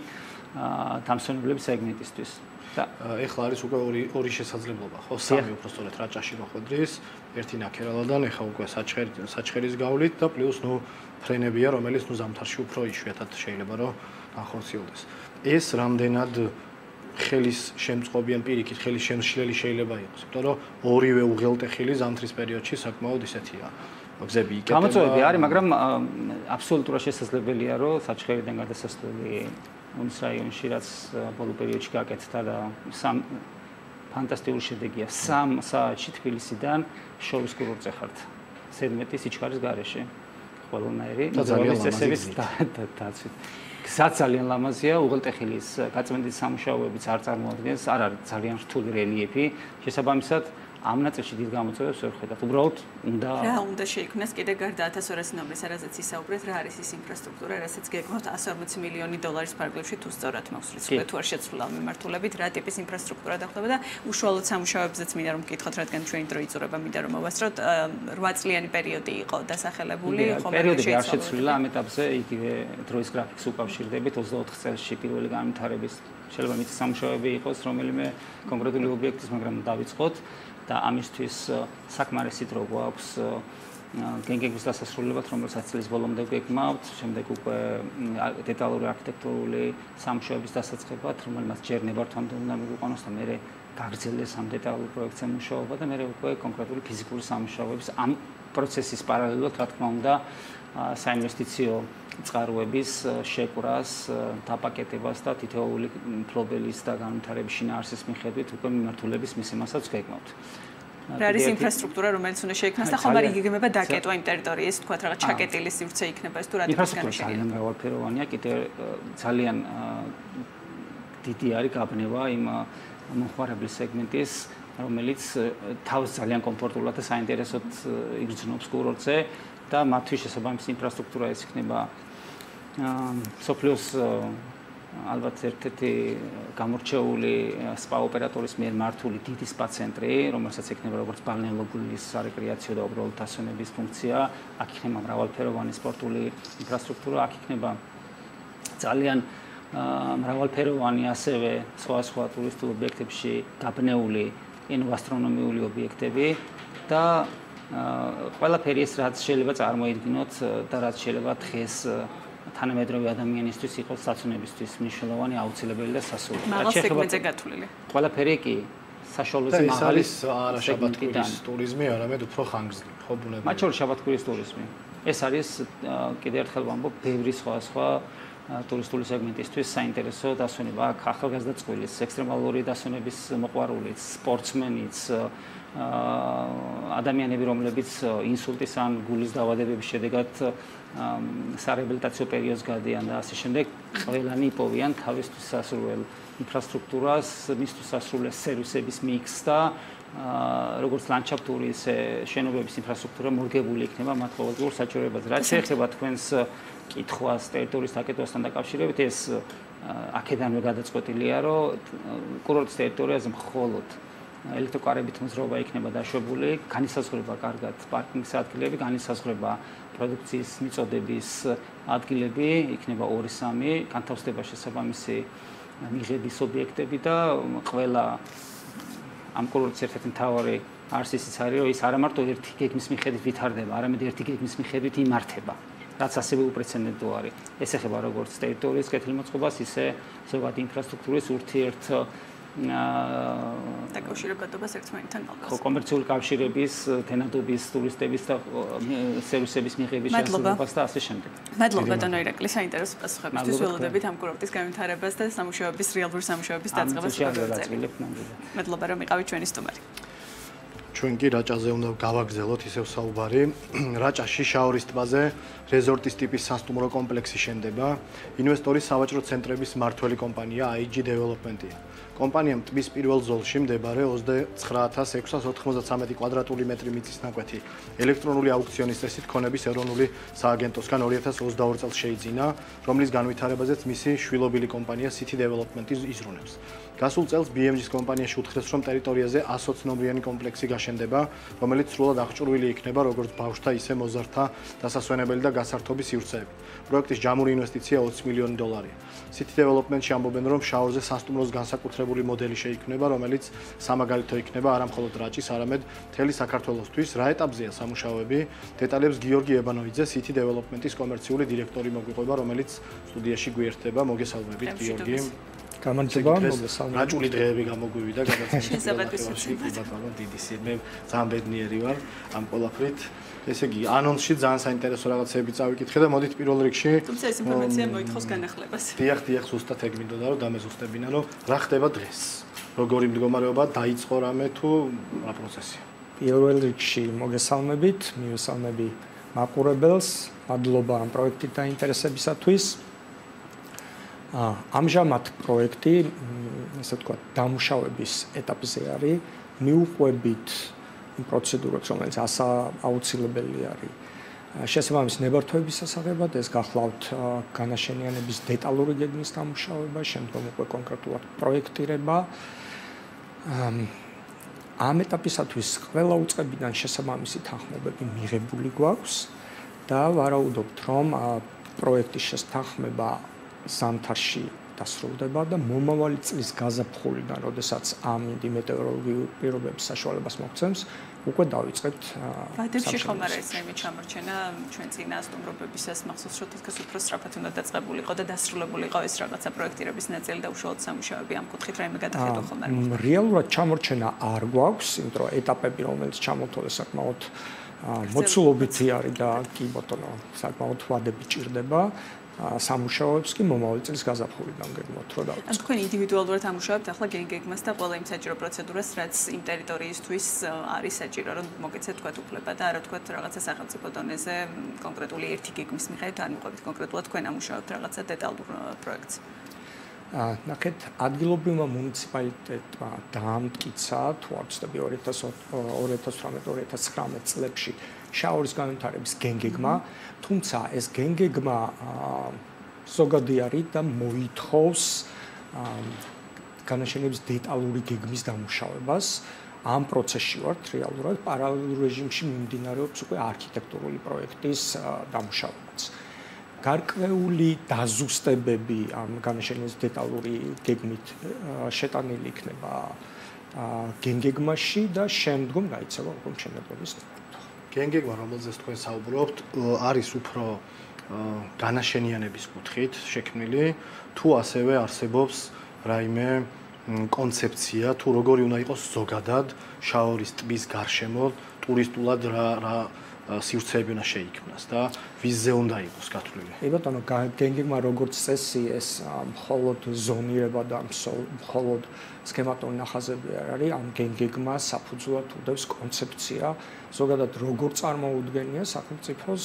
დამსვენებლების სეგმენტისთვის.
და ეხლა არის უკვე ორი ორი შესაძლებლობა, ხო? სამი უბრალოდ რაჭაში მოხვედრის, ერთი ნაკერალადან, ეხლა უკვე საჩხერი საჩხერის გავლით და პლუს ნუ ფრენებია, რომელიც ნუ ზამთარში უფრო იშვიათად შეიძლება რომ ახორციელდეს. ეს რამდენად ხელის შემწყობიან პირიქით, ხელის შემშლელი შეიძლება იყოს, იმიტომ რომ ორივე უღელტეხილი ზამთრის პერიოდში საკმაოდ ისეთია. გზები იკეთება.
გამოწვევები არის, მაგრამ აბსოლუტურად შესაძლებელია, რომ საჩხერიდან გადასასვლელი უნის რაიონში რაც ბოლო პერიოდში გაკეთდა და სამ ფანტასტიკური შედეგია. 3 საათში თბილისიდან შოვის კურორტზე ხართ. 17 სიჩქარის გარეშე. ყველანაირი
მოძრაობის წესების
დაცვით. გზა ძალიან ლამაზია, უღელტეხილის გაწმენდის სამუშაოებიც არ წარმოადგენს, არ არის ძალიან რთული რელიეფი. შესაბამისად, ამ ნაწილში დიდ გამოწვევებს ვერ ხედავთ. უბრალოდ უნდა
რა უნდა შეიქმნას? კიდე გარდა 1200 ნომრის, რაზეც ისაუბრეთ, რა არის ის ინფრასტრუქტურა, რასაც გეკმოთ 140 მილიონი დოლარის ფარგლებში თუ სწორად მოგსვრით, თუ არ შეცვლა მიმართულებით, რა ტიპის ინფრასტრუქტურა დახდება და უშუალოდ სამუშაოებზეც მინდა რომ გკითხოთ, რადგან ჩვენი დრო იწურება, მინდა რომ მოვასწროთ, 8 წლიანი პერიოდი იყო დასახელებული,
ხომ პერიოდი არ შეცვლა ამ ეტაპზე, იგივე დროის გრაფიკს უკავშირდებით 24 წელში პირველი განვითარების შეიძლება მით სამუშაოები იყოს რომელიმე კონკრეტული ობიექტის, მაგრამ დავიწყოთ და ამისთვის საკმარისი დრო გვაქვს გენგეგის დასასრულებლად, რომელსაც წლის ბოლომდე გეკმავთ, შემდეგ უკვე დეტალური არქიტექტურული სამუშაოების დასაწყებად, რომელმაც ჯერ ნებართვამდე უნდა მიგვიყვანოს და მეორე გაგრძელდეს ამ დეტალურ პროექტზე მუშაობა და მეორე უკვე კონკრეტული ფიზიკური სამუშაოების ამ პროცესის პარალელურად, რა თქმა უნდა, საინვესტიციო წყაროების შეკრას, დაპაკეტებას და თითოეული ფლობელის და განვითარების შინაარსის მიხედვით უკვე მიმართულების მისიმასაც გეკმავთ.
რა არის ინფრასტრუქტურა, რომელიც უნდა შეიქმნას და ხომ არ იგეგმება დაკეტვა იმ ტერიტორიის, თქვა რაღაც ჩაკეტილი სივრცე იქნება ეს თუ რა ტიპის განშენია.
ძალიან მრავალფეროვანია, კიდე ძალიან დიდი არის გაბნება იმ მოხარებლის სეგმენტის რომელიც თავს ძალიან კომფორტულად და საინტერესოდ იგრძნობს კურორტზე და მათთვის შესაბამისი ინფრასტრუქტურა ეს იქნება სოფლიოს ალბათ ერთ-ერთი გამორჩეული სპა ოპერატორის მიერ მართული დიდი სპა ცენტრი, რომელსაც ექნება როგორც ბალნეოლოგიის სარეკრეაციო და უბრალოდ დასვენების ფუნქცია, აქ იქნება მრავალფეროვანი სპორტული ინფრასტრუქტურა, აქ იქნება ძალიან მრავალფეროვანი ასევე სხვა სხვა ტურისტულ ობიექტებში გაბნეული ინვასტრონომიული ობიექტები და ყველაფერი ეს რაც შეიძლება წარმოიდგინოთ და რაც შეიძლება დღეს თანამედროვე ადამიანისთვის იყოს საცნობისთვის მნიშვნელოვანი აუცილებელი და სასურველი.
რა შეიძლება გათვლილი?
ყველაფერი კი საშუალოზე მაღალი
არა შაბათკვირის ტურიზმი, არამედ უფრო ხანგრძლივი, ხო ბუნებრივია.
მათ შორის შაბათკვირის ტურიზმი. ეს არის კიდევ ერთხელ ვამბობ, ბევრი სხვა სხვა ტურისტული სეგმენტისთვის საინტერესო დასვენება. აქ ახალგაზრდა წყვილის, ექსტრემალური დასვენების მოყვარულიც, სპორტსმენიც, ადამიანები, რომლებიც ინსულტის ან გულის დაავადებების შედეგად სარეაბილიტაციო პერიოდს გადიან და ასე შემდეგ, ყველანი იპოვიან თავისთვის სასურველ ინფრასტრუქტურას, მისთვის სასურველ სერვისების მიქსს და როგორც ლანდშაფტური ისე შენობების ინფრასტრუქტურა მორგებული იქნება მათ ყოველდღიურ საჭიროებაზე. რაც შეეხება თქვენს კითხვას ტერიტორიის დაკეტვასთან დაკავშირებით, ეს აქედანვე გადაწყვეტილია, რომ კურორტის ტერიტორიაზე მხოლოდ ელექტროკარებით მოძრაობა იქნება დაშვებული, განისაზღვრება კარგად პარკინგის ადგილები, განისაზღვრება პროდუქციის მიწოდების ადგილები, იქნება 2-3, განთავსდება შესაბამისი მიღების ობიექტები და ყველა ამ კურორტის ერთ-ერთი მთავარი არსის ის არის, რომ ის არა მარტო ერთი გეგმის მიხედვით ვითარდება, არამედ ერთი გეგმის მიხედვით იმართება. რაც ასევე უპრეცედენტო არის. ეს ეხება როგორც ტერიტორიის კეთილმოწყობას, ისე ზოგად ინფრასტრუქტურის ურთიერთ
დაკავშირებადობას ერთმანეთთან
ალბათ. ხო, კომერციული კავშირების, თენადობის, ტურისტების და სერვისების მიღების შესაძლებლობას და ასე შემდეგ.
მადლობა ბატონო ირაკლი, საინტერესო პასუხებისთვის. ველოდებით ამ კურორტის განვითარებას და სამუშაოების რეალური სამუშაოების დაწყებას. მადლობა რომ იყავით ჩვენი სტუმარი.
ჩვენ კი რაჭაზე უნდა გავაგზავნოთ ისევ საუბარი. [clears throat] რაჭაში შაორის ტბაზე რეზორტის ტიპის სასტუმრო კომპლექსი შენდება. ინვესტორის სავაჭრო ცენტრების მართველი კომპანია IG Development-ია. კომპანიამ ტბის პირველ ზოლში მდებარე 29693 კვადრატული მეტრი მიწის ნაკვეთი ელექტრონული აუქციონის წესით ქონების ეროვნული სააგენტოსგან 2022 წელს შეიძინა, რომლის განვითარებაზეც მისი შვილობილი კომპანია City Development იზრუნებს. გასულ წელს BMG-ის კომპანიაში უთხრეს, რომ ტერიტორიაზე 120 ნომრიანი კომპლექსი გაშენდება, რომელიც სრულად აღჭურვილი იქნება როგორც ბავშვთა, ისე მოზარდთა დასასვენებელი და გასართობის სივრცეები. პროექტის ჯამური ინვესტიცია 20 მილიონი დოლარია. City Development-ში ამბობენ, რომ შაურზე სასტუმროს განსაკუთრებული მოდელი შეიქმნება, რომელიც სამაგალითო იქნება არა მხოლოდ რაჭის, არამედ მთელი საქართველოსთვის. რა ეტაპზეა სამუშაოები? დეტალებს გიორგი ებანოიძე, City Development-ის კომერციული დირექტორი მოგვიყვება, რომელიც სტუდიაში გვერდება. მოგესალმებით, გიორგი.
გამარჯობა, მოგესალმებით.
რაჭული დღეები გამოგვივიდა
გადაცემაში. [laughs] ბატონო,
დიდი სიმე, ძალიან ბედნიერი ვარ ამ ყოლაფრით. ესე იგი, ანონსში ძალიან საინტერესო რაღაცები წავიკითხე და მოდით პირველ რიგში.
თუმცა ეს ინფორმაცია მოითხოვს განახლებას.
დიახ, დიახ, ზუსტად ეგ მინდოდა რომ დამეზუსტებინა, რომ რა ხდება დღეს. როგორი მდგომარეობა დაიწყო რამე თუ რა პროცესია?
პირველ რიგში მოგესალმებით, მივესალმები მაყურებელს, მადლობა ამ პროექტით დაინტერესებისათვის. ამჟამად პროექტი ესე ვთქვა დამუშავების ეტაპზე არის. მიუყვებით იმ პროცედურებს რომელიც ასა აუცილებელი არის. შესაბამის ნებართვების სასაღებად ეს გახლავთ განაშენიანების დეტალური გეგმის დამუშავება შემდგომ უკვე კონკრეტულად პროექტირება. ამ ეტაპისათვის ყველა უწყებიდან შესაბამისი თანხმობები მიღებული გვაქვს და ვარაუდობთ რომ პროექტის შესთანხმება ზამთარში დასრულდება და მომავალი წლის გაზაფხულიდან, როდესაც ამ მეტეოროლოგიურ პირობებს საშუალებას მოგცემს, უკვე დავიწყებთ.
ვადებში ხომ არა ეს იმი ჩამორჩენა ჩვენ წინა სტუმრობებისას მახსოვს რომ თქოს უფრო სწრაფად უნდა დაწყებულიყო და დასრულებულიყო ეს რაღაცა პროექტირების ნაწილი და უშუალოდ სამუშაოები ამ კუთხით რაიმე გადახედო ხომ არა.
რეალურად ჩამორჩენა არ გვაქვს, იმიტომ რომ ეტაპები რომელიც ჩამოთვალე საკმაოდ მოცულობითი არის და კი ბატონო, საკმაოდ ვადები ჭირდება. სამუშაოებს კი მომავალ წლის გაზაფხულიდან გეგმოთ რომ დავიწყოთ.
ან თქვენ ინდივიდუალურად ამუშავებთ ახლა გენგეგმას და ყველა იმ საჭირო პროცედურას, რაც იმ ტერიტორიისთვის არის საჭირო, რომ მოგეცეთ თქვა უფლება და არა თქვა რაღაცა სახელმწიფო დონეზე კონკრეტული ერთი გეგმის მიხედვით არ მიყვებით კონკრეტულად თქვენ ამუშავებთ რაღაცა დეტალურ პროექტს.
აა ნახეთ ადგილობრივმა მუნიციპალიტეტმა დაამტკიცა თუ არ ვცდები 2018-2019 წლებში შაორის განვითარების გენგეგმა, თუმცა ეს გენგეგმა ზოგადი არის და მოითხოვს განაშენების დეტალური გეგმის დამუშავებას. ამ პროცესში ვართ რეალურად პარალელურ რეჟიმში მიმდინარეობს უკვე არქიტექტურული პროექტის დამუშავებაც. გარკვეული დაზუსტებები ამ განაშენების დეტალური გეგმით შეტანილი იქნება გენგეგმაში და შემდგომ გაიცემა უკვე მშენებლობის ნება.
გენგეგმა რომელზეც თქვენ საუბრობთ არის უფრო განაშენიანების კუთხით შექმნილი თუ ასევე არსებობს რაიმე კონცეფცია თუ როგორი უნდა იყოს ზოგადად შაორის ტბის გარშემო ტურისტულად რა რა სივრცეები უნდა შეიქმნას და ვიზზე უნდა იყოს გათვლილი.
კი ბატონო, გენგეგმა როგორც წესი ეს მხოლოდ ზონირება და მხოლოდ სქემატური ნახაზები არ არის, ამ გენგეგმა საფუძვლად უდევს კონცეფცია, ზოგადად როგორ წარმოუდგენია სახელმწიფოს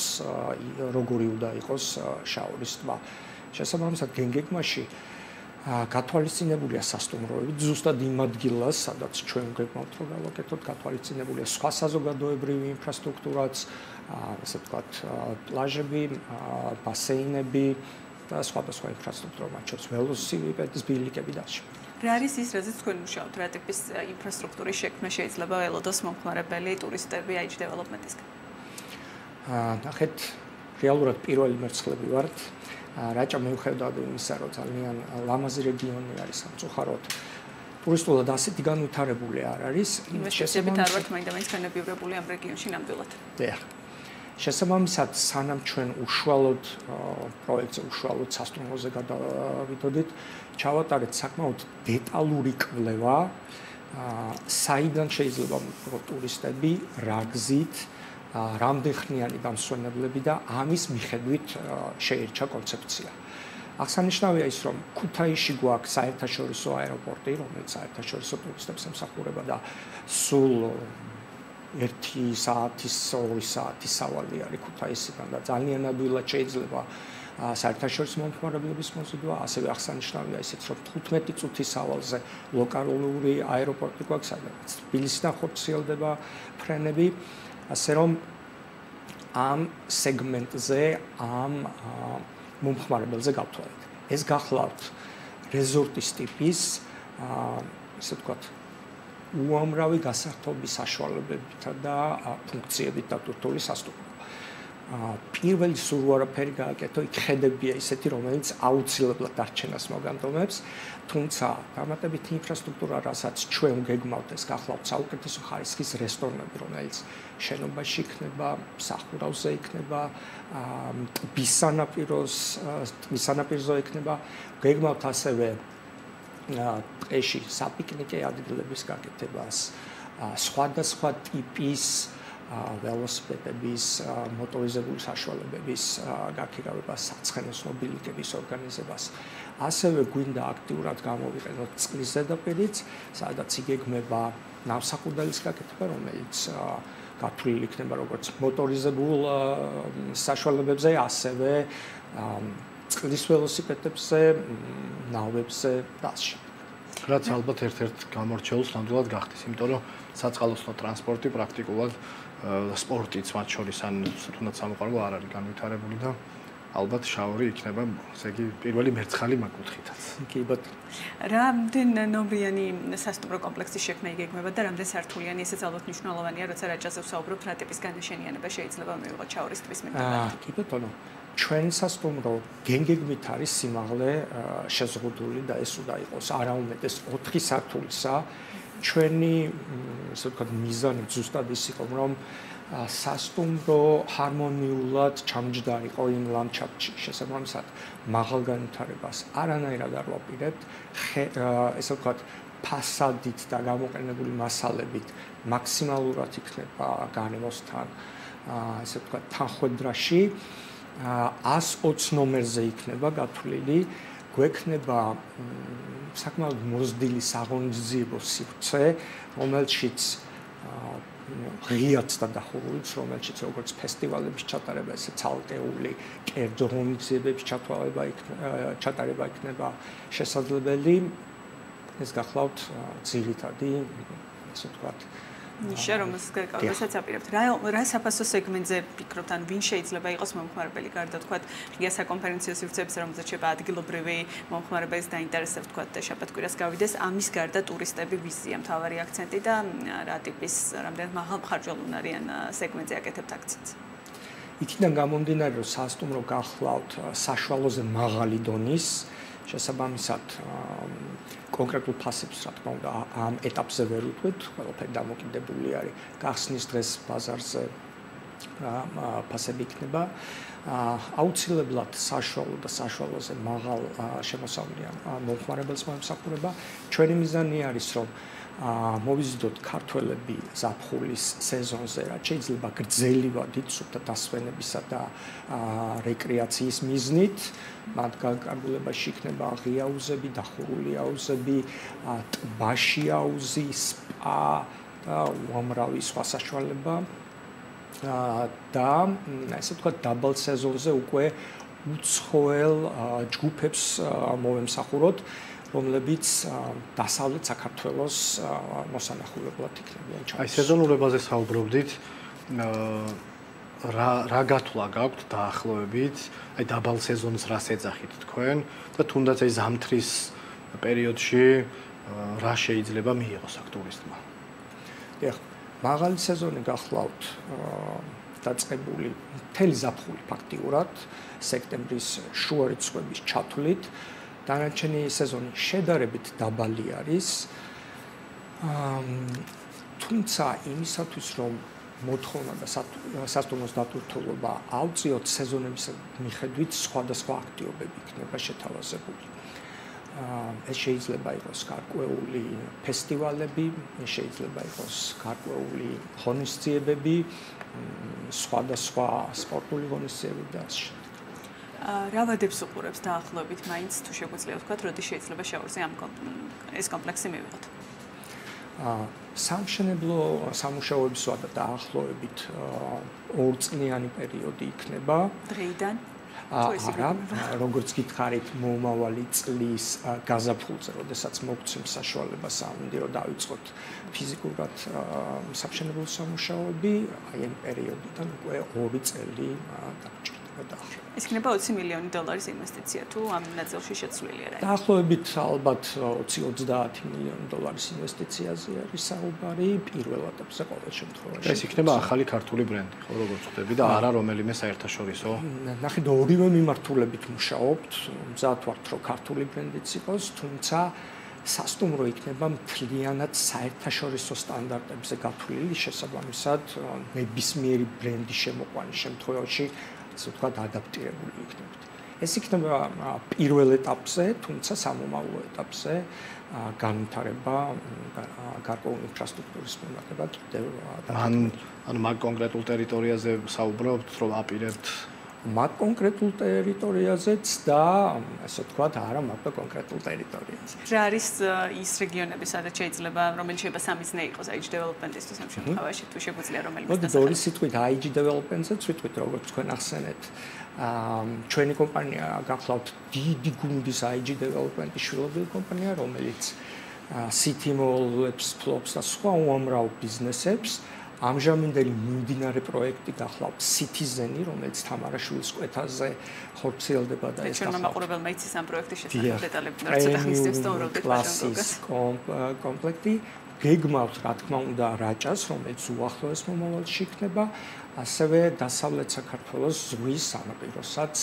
როგორი უნდა იყოს შაორის ტბა. შესაბამისად გენგეგმაში გათვალისწინებულია სასტუმროები ზუსტად იმ ადგილას, სადაც ჩვენ გვეკმავთ რომ გავაკეთოთ გათვალისწინებულია სხვა საზოგადოებრივი ინფრასტრუქტურაც, ასე ვთქვათ, პლაჟები, ბასეინები და სხვადასხვა ინფრასტრუქტურა, მათ შორის ველოსიპედის ბილიკები და ასე.
რა არის ის, რაზეც თქვენ მუშაობთ, რა ტიპის ინფრასტრუქტურის შექმნა შეიძლება ველოდოს მომხმარებელი ტურისტები IG development-ისგან?
აა, ნახეთ, რეალურად პირველი მერცხლები ვართ. რაჭა მეუხედავად იმისა, რომ ძალიან ლამაზი რეგიონი არის სამწუხაროდ. ტურისტულად ასეთი განვითარებული არ არის.
შესაბამისად არ ვართ მაინდა-მაინც განებივრებული ამ რეგიონში ნამდვილად.
დიახ. შესაბამისად, სანამ ჩვენ უშუალოდ პროექტზე უშუალოდ სასტუმროზე გადავიდოდით, ჩავატარეთ საკმაოდ დეტალური კვლევა, საიდან შეიძლება ტურისტები რა გზით რამდენხნიანი დამსვენებლები და ამის მიხედვით შეირჩა კონცეფცია. აღსანიშნავია ის, რომ ქუთაისში გვაქვს საერთაშორისო აეროპორტი, რომელიც საერთაშორისო ტურისტებს ემსახურება და სულ 1 საათის 2 საათის სავალი არის ქუთაისიდან და ძალიან ადვილად შეიძლება საერთაშორისო მომხმარებლების მოზიდვა, ასევე აღსანიშნავია ისიც, რომ 15 წუთის სავალზე ლოკალური აეროპორტი გვაქვს, სადაც თბილისიდან ხორციელდება ფრენები, ასე რომ ამ სეგმენტზე ამ მომხმარებელზე გავთვალეთ. ეს გახლავთ რეზორტის ტიპის აა ისე ვთქვათ უამრავი გასართობის საშუალებებითა და ფუნქციებით დატვირთული სასტუმრო. პირველი სულ არაფერი გააკეთო, იქ ხედებია ისეთი, რომელიც აუცილებლად დარჩენას მოგანდომებს, თუმცა დამატებით ინფრასტრუქტურა, რასაც ჩვენ გეგმავთ, ეს გახლავთ საუკეთესო ხარისხის რესტორნები, რომელიც შენობაში იქნება, სახურავზე იქნება, ტბის სანაპიროს, ტბის სანაპიროზე იქნება, გეგმავთ ასევე ტყეში საპიკნიკე ადგილების გაკეთებას, სხვადასხვა ტიპის ველოსიპედების, მოტორიზებული საშუალებების გაქირავებას, საცხენოს მობილიკების ორგანიზებას. ასევე გვინდა აქტიურად გამოვიყენოთ წყლის ზედაპირიც, სადაც იგეგმება ნავსაყუდალის გაკეთება, რომელიც გათვლილი იქნება როგორც მოტორიზებულ საშუალებებზე, ასევე წყლის ველოსიპედებზე, ნავებზე და ასე.
რაც ალბათ ერთ-ერთ გამორჩეულს ნამდვილად გახდის, იმიტომ რომ საწყალოსნო ტრანსპორტი პრაქტიკულად სპორტიც მათ შორის ან თუნდაც სამოყვარულო არ არის განვითარებული და ალბათ შაური იქნება, ესე იგი პირველი მერცხალი მაგუთხითაც.
კი ბატონო.
რამდენ ნომრიანი სასტუმრო კომპლექსი შექმნა იგეგმება და რამდენ სართულიანი ესეც ალბათ მნიშვნელოვანია, როცა რაჭაზე ვსაუბრობთ, რა ტიპის განაშენიანება შეიძლება მიიღოთ შაურის ტბის მიხედვით.
აა, კი ბატონო. ჩვენ სასტუმრო გენგეგმით არის სიმაღლე შეზღუდული და ეს უნდა იყოს არაუმეტეს 4 სართულისა. ჩვენი ასე ვთქვათ მიზანი ზუსტად ის იყო რომ სასტუმრო ჰარმონიულად ჩამჯდარიყო იმ ლანდშაფტში. შესაბამისად მაღალ განვითარებას არანაირად არ ვაპირებთ. ესე ვთქვათ ფასადით და გამოყენებული მასალებით მაქსიმალურად იქნება განემოსთან ესე ვთქვათ თანხwebdriver-ში 120 ნომერზე იქნება გათვლილი გვექნება საკმაოდ მოზრდილი საღონძიებო სივრცე, რომელშიც ღიაც და დახურული, რომელშიც როგორც ფესტივალების ჩატარება, ესე ცალკეული კერძო ღონისძიებების ჩათვალება იქნება, ჩატარება იქნება შესაძლებელი. ეს გახლავთ ძირითადი, ასე ვთქვათ,
ნიშა რომელსაც გაკავებასაც აპირებთ. რა რა საფასო სეგმენტზე ფიქრობთ, ან ვინ შეიძლება იყოს მომხმარებელი გარდა თქვა ღია საკონფერენციო სივრცეებს, რომელზეც შეიძლება ადგილობრივი მომხმარებელს დაინტერესებს თქვა და შაბათ-კვირას გავიდეს, ამის გარდა ტურისტები ვიზია მთავარი აქცენტი და რა ტიპის, რამდენად მაღალმხარჯვულნარიან სეგმენტზე აკეთებთ აქცენტს.
იქიდან გამომდინარე, რომ სასტუმრო გახლავთ საშუალოზე მაღალი დონის შესაბამისად კონკრეტულ ფასებს რა თქმა უნდა ამ ეტაპზე ვერ ვიტყვით, ყველაფერი დამოკიდებული არის გახსნის დღეს ბაზარზე ფასები იქნება. აუცილებლად საშუალო და საშუალოზე მაღალ შემოსავლიან მომხმარებელს მომსახურება. ჩვენი მიზანი არის რომ მოვიზიდოთ ქართველები ზაფხულის სეზონზე, რაც შეიძლება გრძელი ვადით სუფთა დასვენებისა და რეკრეაციის მიზნით. მათ განკარგულებაში იქნება ღიაუზები, დახურული აუზები, ტბაში აუზი, სპა და უამრავი სხვა საშუალება. და ასე ვთქვათ, დაბალ სეზონზე უკვე უცხოელ ჯგუფებს მოვემსახუროთ. რომლებიც დასავლეთ საქართველოს მოსანახულებლად იქნებიან
ჩაის. აი სეზონურობაზე საუბრობდით. რა რა გათვლა გაქვთ დაახლოებით? აი დაბალ სეზონს რას ეძახით თქვენ და თუნდაც აი ზამთრის პერიოდში რა შეიძლება მიიღოს აქ ტურისტმა?
ეხ, მაღალი სეზონი გახლავთ დაწყებული მთელი ზაფხული ფაქტიურად სექტემბრის შუა რიცხვების ჩათვლით დანარჩენი სეზონი შედარებით დაბალი არის. აა თუმცა იმისათვის რომ მოთხოვნა და სასტუმროს დატვირთულობა აუწიოთ სეზონების მიხედვით სხვადასხვა აქტივობები იქნება შეთავაზებული. აა ეს შეიძლება იყოს გარკვეული ფესტივალები, შეიძლება იყოს გარკვეული ღონისძიებები, სხვადასხვა სპორტული ღონისძიებები და ასე შემდეგ.
რა ვადებს უყურებს დაახლოებით მაინც თუ შეგვიძლია ვთქვა, როდი შეიძლება შაურზე ამ ეს კომპლექსი მივიღოთ?
აა სამშენებლო სამუშაოების ვადა დაახლოებით ორწლიანი პერიოდი იქნება.
დღეიდან?
არა, როგორც გითხარით, მომავალი წლის გაზაფხულზე, როდესაც მოგცემ საშუალება სამინდრო დაიწყოთ ფიზიკურად სამშენებლო სამუშაოები, აი ამ პერიოდიდან უკვე 2 წელი დაგჭირდა. გადაახლება.
ეს იქნება 20 მილიონი დოლარის ინვესტიცია თუ ამ ნაწილში შეცვლილი არა?
დაახლოებით ალბათ 20-30 მილიონი დოლარის ინვესტიციაზე არის საუბარი პირველ ეტაპზე ყოველ შემთხვევაში.
ეს იქნება ახალი ქართული ბრენდი, ხო როგორ ხვდები და არა რომელიმე საერთაშორისო?
ნახეთ ორივე მიმართულებით მუშაობთ, მზად ვართ რომ ქართული ბრენდიც იყოს, თუმცა სასტუმრო იქნება მთლიანად საერთაშორისო სტანდარტებზე გათვლილი შესაბამისად ნებისმიერი ბრენდის შემოყვანის შემთხვევაში ასე ვთქვათ, ადაპტირებული იქნებით. ეს იქნება პირველ ეტაპზე, თუმცა სამომავლო ეტაპზე განვითარება გარკვეული ინფრასტრუქტურის მიმართება კიდევ
ან ან მაგ კონკრეტულ ტერიტორიაზე საუბრობთ, რომ აპირებთ
მაგ კონკრეტულ ტერიტორიაზეც და ასე ვთქვათ, არა მარტო კონკრეტულ ტერიტორიაზე.
რა არის ის რეგიონები, სადაც შეიძლება რომელიც შეიძლება სამიზნე იყოს IG development-ისთვის ამ შემთხვევაში, თუ შეგვიძლია რომელიმე
და მოდი სიტყვით IG development-ზე ვიტყვით როგორც თქვენ ახსენეთ. აა ჩვენი კომპანია გახლავთ დიდი გუნდის IG development-ის შვილობილი კომპანია, რომელიც city mall-ებს, flops და სხვა უამრავ ბიზნესებს ამჟამინდელი მიმდინარე პროექტი გახლავთ Citizen-ი, რომელიც თამარაშვილის კვეთაზე ხორციელდება და ეს
გახლავთ. ჩვენ მაყურებელმა იცის ამ პროექტის შესახებ დეტალები, რაც ცოტა ხნის წინ სტუმრობდით
პაშონგოს. კომპლექტი გეგმავთ, რა თქმა უნდა, რაჭას, რომელიც უახლოეს მომავალში იქნება, ასევე დასავლეთ საქართველოს ზღვის სანაპიროსაც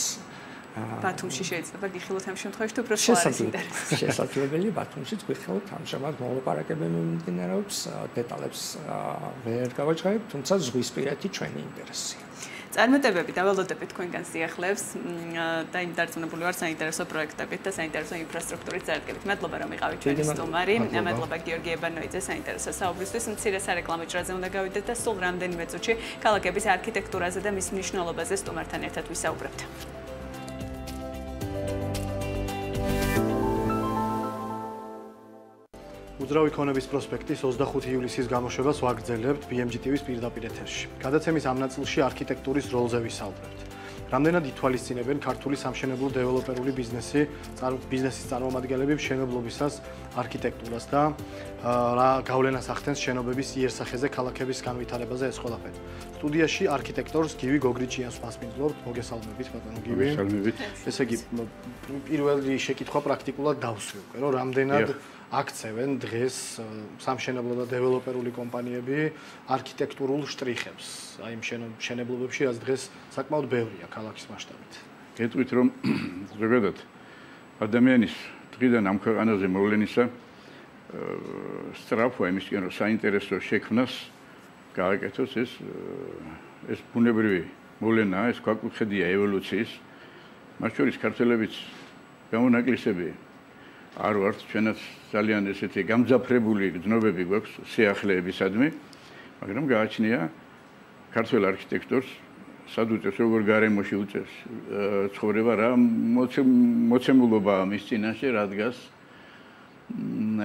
ბათუმში შეიძლება გიხილოთ ამ შემთხვევაში თუ უბრალოდ არის ინტერესი.
შესაძლებელი ბათუმშიც გიხილოთ ამჟამად მოლაპარაკებები მიმდინარეობს, დეტალებს ვერ გავაჩღავებ, თუმცა ზღვისპირეთი ჩვენი ინტერესია.
წარმატებები და ველოდები თქვენგან სიახლეებს და იმ დარწმუნებული ვარ საინტერესო პროექტებით და საინტერესო ინფრასტრუქტურის წარდგებით. მადლობა რომ იყავით ჩვენი სტუმარი. მადლობა გიორგი ებანოიძე საინტერესო საუბრისთვის. მცირე სარეკლამო ჭრაზე უნდა გავიდეთ და სულ რამდენიმე წუთში ქალაქების არქიტექტურაზე და მის მნიშვნელობაზე სტუმართან ერთად ვისაუბრებთ.
უძრავი ქონების პროსპექტის 25 ივლისის გამოშვებას ვაგრძელებთ BMG TV-ს პირდაპირ ეთერში. გადაცემის ამ ნაწილში არქიტექტურის როლზე ვისაუბრებთ. რამდენად ითვალისწინებენ ქართული სამშენებლო დეველოპერული ბიზნესი, ბიზნესის წარმომადგენლები მშენებლობისას არქიტექტურას და რა გავლენას ახდენს შენობების იერსახეზე ქალაქების განვითარებაზე ეს ყველაფერი. სტუდიაში არქიტექტორს გივი გოგრიჩიანს მასპინძლობთ. მოგესალმებით, ბატონო გივი.
მოგესალმებით.
ესე იგი პირველი შეკითხვა პრაქტიკულად დავსვი უკვე, რომ რამდენად აქცევენ დღეს სამშენებლო და დეველოპერული კომპანიები არქიტექტურულ შტრიხებს, აი მშენებლობებში, რაც დღეს საკმაოდ ბევრია ქალაქის მასშტაბით.
გეტყვით რომ [clears throat] ზოგადად ადამიანის დღიდან ამ ქვეყანაზე მოვლენისა სტრაფვა იმისკენ რომ საინტერესო შექმნას გააკეთოს ეს ეს ბუნებრივი მოვლენაა, ეს გვაკუთხედია ევოლუციის. მათ შორის ქართველებიც გამონაკლისებია არ ვართ ჩვენაც ძალიან ესეთი გამძაფრებული გზნობები გვაქვს სიახლეებისადმი მაგრამ გააჩნია ქართულ არქიტექტორს სადუწევს როგორ გარემოში უწევს ცხოვრება რა მოცემულობა მის წინაშე რადგას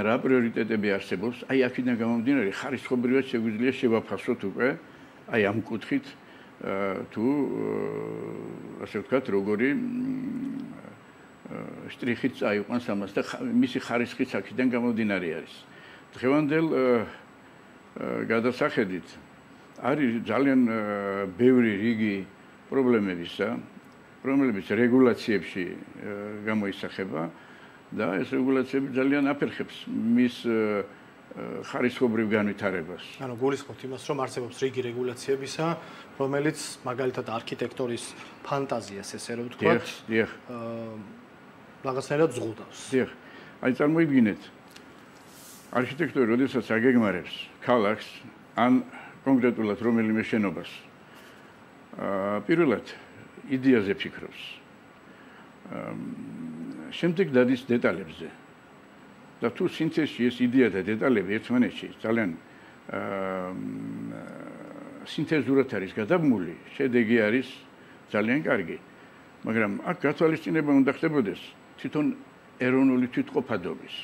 რა პრიორიტეტები არსებობს. აი აქედან გამომდინარე ხარისხობრივად შეგვიძლია შევაფასოთ უკვე აი ამ კუთხით თუ ასე ვთქვათ როგორი შტრიხით წაიყვანს ამას და მისი ხარისხიც აქედან გამომდინარე არის. დღევანდელ გადასახედით არის ძალიან ბევრი რიგი პრობლემებისა, რომლებიც რეგულაციებში გამოისახება და ეს რეგულაციები ძალიან აფერხებს მის ხარისხობრივ განვითარებას.
ანუ გულისხმობთ იმას, რომ არსებობს რიგი რეგულაციებისა, რომელიც მაგალითად არქიტექტორის ფანტაზიას ესე რომ ვთქვათ,
დიახ, დიახ.
რაღაცნაირად ზღუდავს.
დიახ. აი წარმოიდგინეთ. არქიტექტორი როდესაც აგეგმარებს ქალაქს ან კონკრეტულად რომელიმე შენობას. აა პირველად იდეაზე ფიქრობს. აა შემდეგ დადის დეტალებზე. და თუ სინთეზში ეს იდეა და დეტალები ერთმანეთში ძალიან აა სინთეზურად არის გადაბმული, შედეგი არის ძალიან კარგი. მაგრამ აქ გათვალისწინება უნდა ხდებოდეს თვითონ ეროვნული თვითყოფადობის.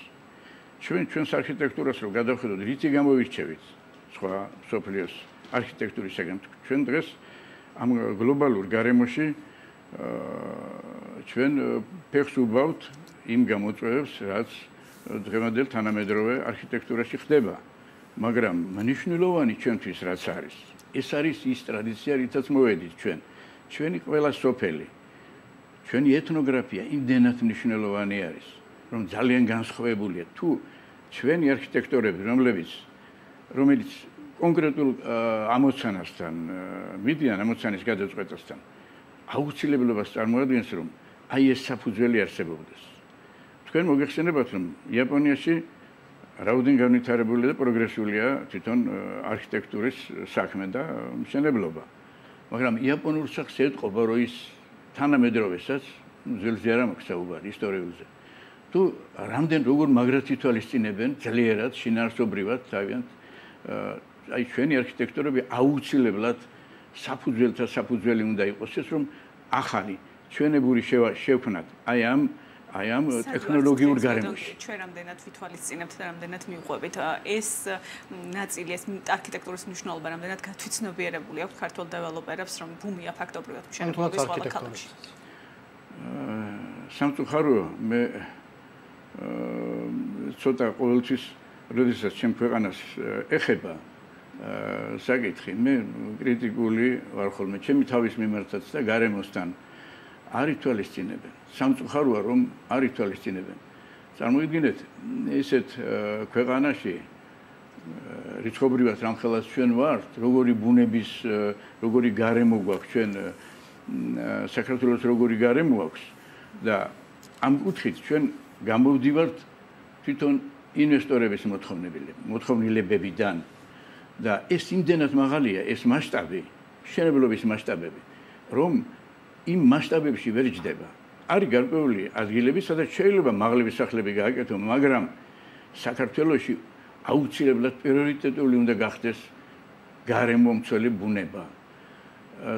ჩვენ ჩვენს არქიტექტურას რო გადავხედოთ, რითი გამოვირჩევით სხვა სოფლიოს არქიტექტურისაგან ჩვენ დღეს ამ გლობალურ გარემოში ჩვენ ფეხს უბავთ იმ გამოწვევებს, რაც დღევანდელ თანამედროვე არქიტექტურაში ხდება. მაგრამ მნიშვნელოვანი ჩვენთვის რაც არის, ეს არის ის ტრადიცია, რითაც მოვედით ჩვენ. ჩვენი ყველა სოფელი, ჩვენი ეთნოგრაფია იმდენად მნიშვნელოვანი არის, რომ ძალიან განსხვავებულია. თუ ჩვენი არქიტექტორები, რომლებიც რომელიც კონკრეტულ ამოცანასთან, მიდიან ამოცანის გადაწყვეტასთან, აუცილებლობას წარმოადგენს, რომ აი ეს საფუძველი არსებობდეს. თქვენ მოგეხსენებათ რომ იაპონიაში რაოდენ განვითარებული და პროგრესულია თვითონ არქიტექტურის საქმე და მშენებლობა. მაგრამ იაპონურ სახს ეთყობა რომ ის თანამედროვესაც ძელზე არ მაქვს საუბარი ისტორიულზე. თუ რამდენ როგორ მაგრად ითვალისწინებენ ძლიერად შინაარსობრივად თავიანთ აი ჩვენი არქიტექტორები აუცილებლად საფუძველთა საფუძველი უნდა იყოს ეს რომ ახალი ჩვენებური შევქნათ აი ამ აი ამ ტექნოლოგიურ გარემოში.
ჩვენ რამდენად ვითვალისწინებთ და რამდენად მიუყვებით ეს ნაწილი ეს არქიტექტურის მნიშვნელობა რამდენად გათვითცნობიერებული აქვს ქართულ დეველოპერებს რომ ბუმია ფაქტობრივად მშენებლობის ყველა ქალაქში.
სამწუხაროა მე ცოტა ყოველთვის როდესაც ჩემ ქვეყანას ეხება საკითხი მე კრიტიკული ვარ ხოლმე ჩემი თავის მიმართაც და გარემოსთან არ ითვალისწინებენ. სამწუხაროა რომ არ ითვალისწინებენ. წარმოიდგინეთ ესეთ ქვეყანაში რიცხობრივად რამხელას ჩვენ ვართ, როგორი ბუნების, როგორი გარემო გვაქვს ჩვენ საქართველოს როგორი გარემო აქვს და ამ კუთხით ჩვენ გამოვდივართ თვითონ ინვესტორების მოთხოვნილებებიდან და ეს იმდენად მაღალია ეს მასშტაბი, შენებლობის მასშტაბები, რომ იმ მასშტაბებში ვერ ჯდება. არის გარკვეული ადგილები, სადაც შეიძლება მაღლები სახლები გააკეთო, მაგრამ საქართველოში აუცილებლად პრიორიტეტული უნდა გახდეს გარემომცველი ბუნება.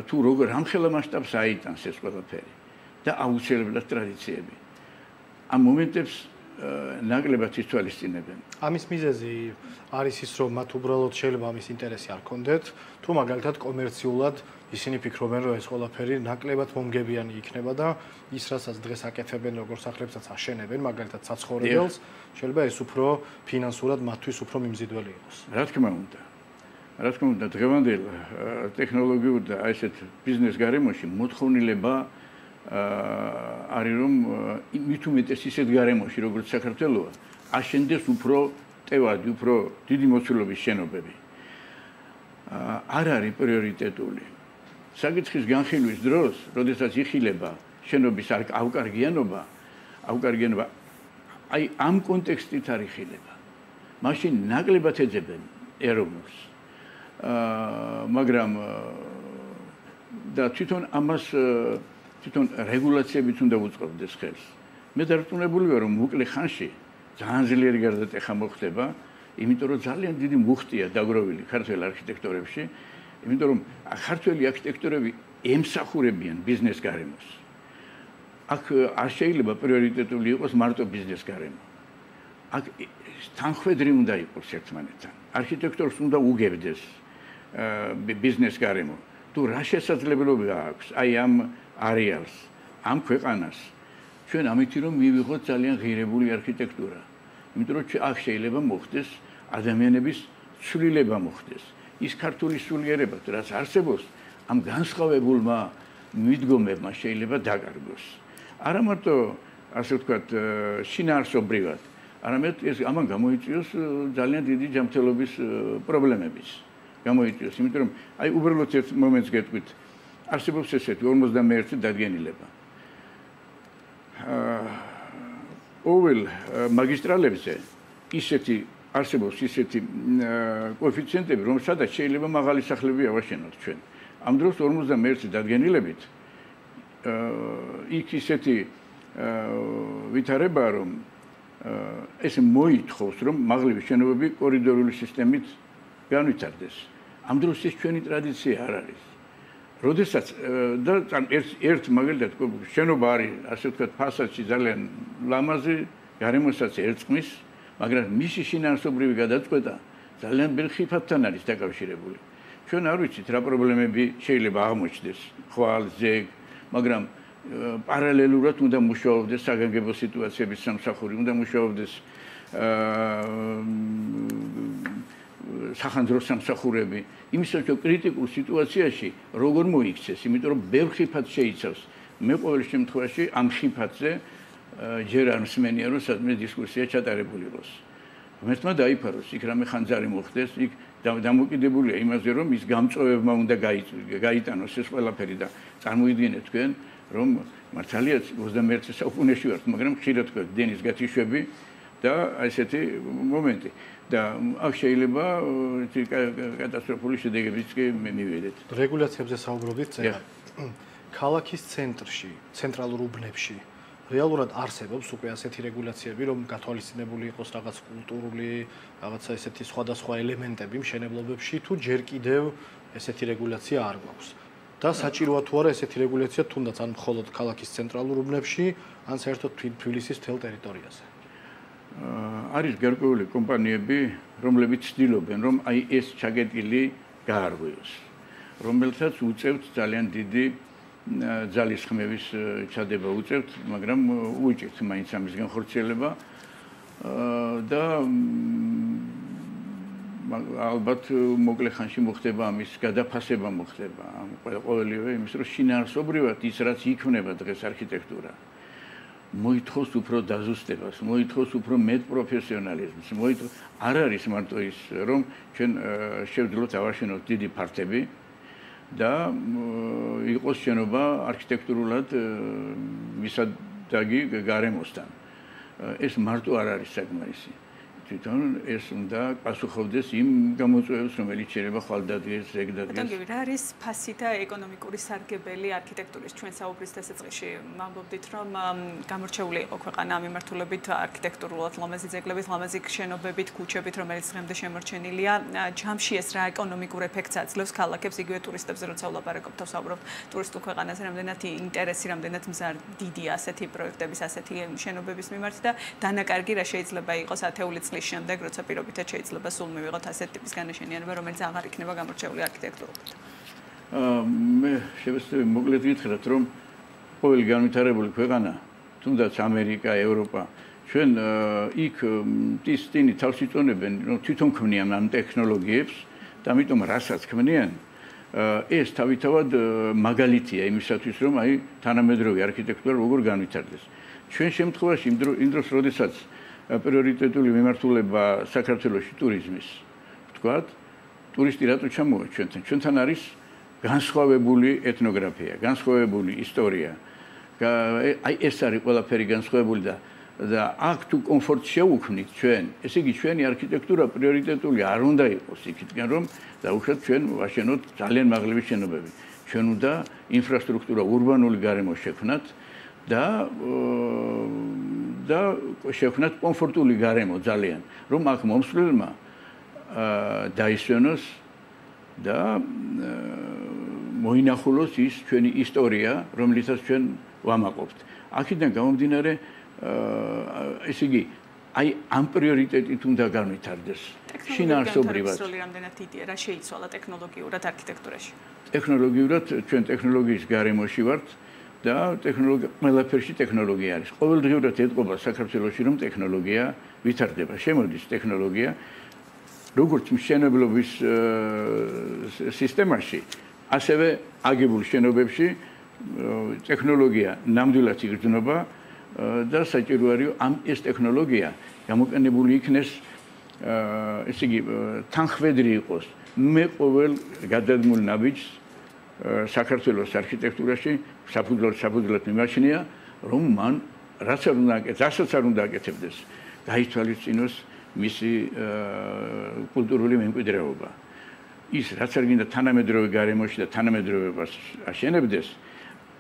თუ როგორ ამხელა მასშტაბს აიტანს ეს ყველაფერი და აუცილებლად ტრადიციები. ამ მომენტებს ნაკლებად ითვალისწინებენ.
ამის მიზეზი არის ის, რომ მათ უბრალოდ შეიძლება ამის ინტერესი არ კონდეთ, თუ მაგალითად კომერციულად ისინი ფიქრობენ, რომ ეს ყველაფერი ნაკლებად მომგებიანი იქნება და ის, რასაც დღეს აკეთებენ, როგორ სახლებსაც აშენებენ, მაგალითად საცხოვრებელს, შეიძლება ეს უფრო ფინანსურად მათთვის უფრო მიმზიდველი იყოს.
რა თქმა უნდა. რა თქმა უნდა, დღევანდელ ტექნოლოგიურ და ესეთ ბიზნეს გარემოში მოთხოვნილება არის რომ მით უმეტეს ისეთ გარემოში როგორც საქართველოა აშენდეს უფრო ტევადი, უფრო დიდი მოცულობის შენობები. არ არის პრიორიტეტული. საკითხის განხილვის დროს, როდესაც იხილება შენობის ავკარგიანობა, ავკარგიანობა აი ამ კონტექსტით არის ხილება. მაშინ ნაკლებად ეძებენ ეროვნულს. აა მაგრამ და თვითონ ამას თვითონ რეგულაციებიც უნდა უpracoდეს ხელს. მე დარწმუნებული ვარ, რომ მოკლე ხანში ძალიან ძლიერი გარდატეხა მოხდება, იმიტომ რომ ძალიან დიდი მუხტია დაგროვილი ქართულ არქიტექტორებში, იმიტომ რომ ქართული არქიტექტორები ემსახურებიან ბიზნეს გარემოს. აქ არ შეიძლება პრიორიტეტული იყოს მარტო ბიზნეს გარემო. აქ თანხვედრი უნდა იყოს ერთმანეთთან. არქიტექტორს უნდა უგებდეს ბიზნეს გარემო. თუ რა შესაძლებლობა აქვს აი ამ არეალს, ამ ქვეყანას. ჩვენ ამითი რომ მივიღოთ ძალიან ღირებული არქიტექტურა. იმიტომ რომ აქ შეიძლება მოხდეს ადამიანების ცვლილება მოხდეს. ის ქართული სულიერება, რაც არსებობს, ამ განსხვავებულმა მიდგომებმა შეიძლება დაკარგოს. არა მარტო ასე ვთქვათ, შინაარსობრივად, არამედ ეს ამან გამოიწვიოს ძალიან დიდი ჯანმრთელობის პრობლემებიც. გამოიწვიოს, იმიტომ რომ აი უბრალოდ ერთ მომენტს გეტყვით. არსებობს ესეთი 51 დადგენილება. აა ოვალ მაგისტრალებზე ისეთი არსებობს ისეთი კოეფიციენტები, რომ სადაც შეიძლება მაღალი სახლები ავაშენოთ ჩვენ. ამ დროს 51 დადგენილებით აა იქ ისეთი აა ვითარება რომ ეს მოითხოვს რომ მაღლივი შენობები კორიდორული სისტემით განვითარდეს. ამ დროს ეს ჩვენი ტრადიცია არ არის. როდესაც და ერთ ერთ მაგალითად შენობა არის ასე ვთქვათ ფასადში ძალიან ლამაზი, გარემოსაც ერწყმის, მაგრამ მისი შინაარსობრივი გადაწყვეტა ძალიან ბერხიფათთან არის დაკავშირებული. ჩვენ არ ვიცით რა პრობლემები შეიძლება აღმოჩნდეს ხვალ ზეგ, მაგრამ პარალელურად უნდა მუშაობდეს საგანგებო სიტუაციების სამსახური, უნდა მუშაობდეს აა სახანძრო სამსახურები. იმისაც რომ კრიტიკულ სიტუაციაში როგორ მოიქცეს, იმიტომ რომ ბევრ ხიფად შეიცავს. მე ყოველ შემთხვევაში ამ ხიფადზე ჯერ არ მსმენია რომ სადმე დისკუსია ჩატარებული იყოს. მერთმა დაიფაროს, იქ რამე ხანძარი მოხდეს, იქ დამოკიდებულია იმაზე რომ ის გამწვევებმა უნდა გაიტანოს ეს ყველაფერი და წარმოიდგინეთ თქვენ რომ მართალია 21 საუკუნეში ვართ, მაგრამ ხშირად თქვა დენის გათიშვები და ესეთი მომენტი და აქ შეიძლება კატასტროფული შედეგებიც კი მივიდეთ.
რეგულაციებზე საუბრობთ წერა. ქალაქის ცენტრში, ცენტრალურ უბნებში რეალურად არსებობს უკვე ასეთი რეგულაციები, რომ გათვალისწინებული იყოს რაღაც კულტურული, რაღაცა ესეთი სხვადასხვა ელემენტები მშენებლობებში, თუ ჯერ კიდევ ესეთი რეგულაცია არ გვაქვს. და საჭიროა თუ არა ესეთი რეგულაცია თუნდაც ან მხოლოდ ქალაქის ცენტრალურ უბნებში, ან საერთოდ თბილისის მთელ ტერიტორიაზე.
არის გარკვეული კომპანიები, რომლებიც ცდილობენ, რომ აი ეს ჩაგეტილი გაარღვიოს. რომელთაც უწევთ ძალიან დიდი ძალის ხმების ჩადება უწევთ, მაგრამ უჭირთ მაინც ამის განხორციელება და ალბათ მოკლე ხანში მოხდება ამის გადაფასება მოხდება ამ ყოველივე იმის რომ შინაარსობრივად ის რაც იქმნება დღეს არქიტექტურა მოითხოვს უფრო დაზუსტებას, მოითხოვს უფრო მეტ პროფესიონალიზმს, მოითხოვს არ არის მარტო ის რომ ჩვენ შევძლოთ ავაშენოთ დიდი ფართები და იყოს შენობა არქიტექტურულად მისადაგი გარემოსთან. ეს მარტო არ არის საკმარისი. თვითონ ეს უნდა პასუხობდეს იმ გამოწვევებს, რომელიც შეიძლება ხვალდადღეს ზეგდადღეს.
ბატონო, რა არის ფასი და ეკონომიკური სარგებელი არქიტექტურის ჩვენ საუბრის დასაწყისში? მამბობდით, რომ გამორჩეული იყო ქვეყანა მიმართულებით არქიტექტურულად ლამაზი ძეგლებით, ლამაზი შენობებით, ქუჩებით, რომელიც დღემდე შემორჩენილია. ჯამში ეს რა ეკონომიკურ ეფექტს აძლევს ქალაქებს, იგივე ტურისტებზე, როცა ვლაპარაკობთ, თავსაუბრობ ტურისტულ ქვეყანაზე, რამდენად ინტერესი, რამდენად მზარ დიდია ასეთი პროექტების, ასეთი შენობების მიმართ და დანაკარგი რა შეიძლება იყოს ათეული წლის წლის შემდეგ, როცა პირობითად შეიძლება სულ მივიღოთ ასეთ ტიპის განაშენიანება, რომელიც აღარ იქნება გამორჩეული არქიტექტურულად.
აა მე შევეცდები მოკლედ გითხრათ, რომ ყოველი განვითარებული ქვეყანა, თუნდაც ამერიკა, ევროპა, ჩვენ იქ ტისტინი თავს იწონებენ, რომ თვითონ ქმნიან ამ ტექნოლოგიებს და ამიტომ რასაც ქმნიან ეს თავითავად მაგალითია იმისათვის, რომ აი თანამედროვე არქიტექტურა როგორ განვითარდეს. ჩვენ შემთხვევაში იმ დროს, როდესაც პრიორიტეტული მიმართულება საქართველოსი ტურიზმის. ვთქვათ, ტურისტი რატო ჩამოვა ჩვენთან? ჩვენთან არის განსხვავებული ეთნოგრაფია, განსხვავებული ისტორია. აი ეს არის ყველაფერი განსხვავებული და და აქ თუ კომფორტ შევუქმნით ჩვენ, ესე იგი ჩვენი არქიტექტურა პრიორიტეტული არ უნდა იყოს იქითკენ რომ დაუშვათ ჩვენ ვაშენოთ ძალიან მაღლივი შენობები. ჩვენ უნდა ინფრასტრუქტურა урბანული გარემო შექმნათ და და შექმნათ კომფორტული გარემო ძალიან, რომ აქ მომსვლელმა აა დაისვენოს და მოინახულოს ის ჩვენი ისტორია, რომლითაც ჩვენ ვამაყობთ. აქედან გამომდინარე აა ესე იგი აი ამ პრიორიტეტით უნდა განვითარდეს
შინაარსობრივად. რამდენად იდეა რა შეიცვალა ტექნოლოგიურად არქიტექტურაში?
ტექნოლოგიურად ჩვენ ტექნოლოგიის გარემოში ვართ. და ტექნოლოგია ყველაფერში ტექნოლოგია არის. ყოველდღიურად ეთყობა საქართველოსში რომ ტექნოლოგია ვითარდება. შემოდის ტექნოლოგია როგორც მშენებლობის სისტემაში, ასევე აგებულ შენობებში ტექნოლოგია ნამდვილად იგრძნობა და საჭირო არის ამ ეს ტექნოლოგია გამოყენებული იქნეს ესე იგი თანხwebdriver იყოს მე ყოველ გადადგმულ ნაბიჯს საქართველოს არქიტექტურაში საფუძვლად საფუძვლად მიმაჩნია რომ მან რაც არ უნდა აკეთებს, რასაც არ უნდა აკეთებდეს, გაითვალისწინოს მისი კულტურული მემკვიდრეობა. ის რაც არ გინდა თანამედროვე გარემოში და თანამედროვეობას აშენებდეს,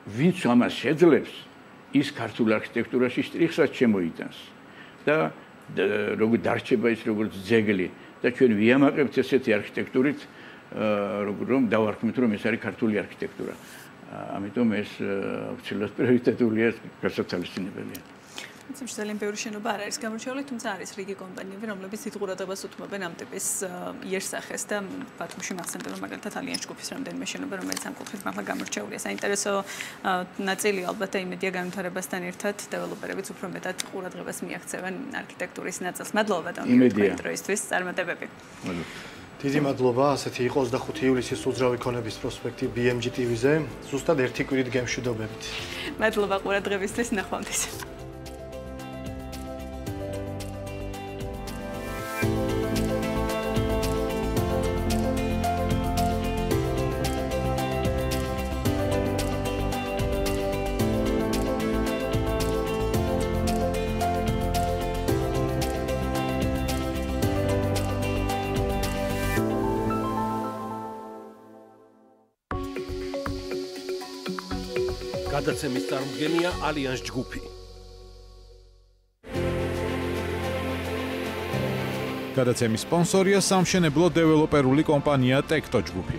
ვინც ამას შეძლებს, ის ქართულ არქიტექტურაში შტრიხსაც შემოიტანს. და როგორ დარჩება ის როგორც ძეგლი და ჩვენ ვიამაყებთ ესეთი არქიტექტურით, როგორ რომ დავარქმით რომ ეს არის ქართული არქიტექტურა. ამიტომ ეს ოფიციალურად პრიორიტეტულია გასაცალისინებელია.
ისე ძალიან ბევრი შენობა არ არის გამორჩეული, თუმცა არის რიგი კომპანიები, რომლებიც დიდ ყურადღებას უთმობენ ამ ტიპის იერსახეს და ბათუმში მახსენდება მაგალითად ალიან ჯგუფის რამდენიმე შენობა, რომელიც ამ კუთხით მართლა გამორჩეულია. საინტერესო ნაწილი ალბათ იმედია განვითარებასთან ერთად დეველოპერებიც უფრო მეტად ყურადღებას მიაქცევენ არქიტექტურის ნაწილს. მადლობა
დონიკო
დროისთვის წარმატებები.
დიდი მადლობა, ასეთი იყო 25 ივლისის უძრავი ქონების პროსპექტი BMG TV-ზე. ზუსტად ერთი კვირით გემშვიდობებით.
მადლობა ყურადღებისთვის, ნახვამდის.
წარმოდგენია ალიანს ჯგუფი.
გადაცემის სპონსორია სამშენებლო დეველოპერული კომპანია ტექტო ჯგუფი.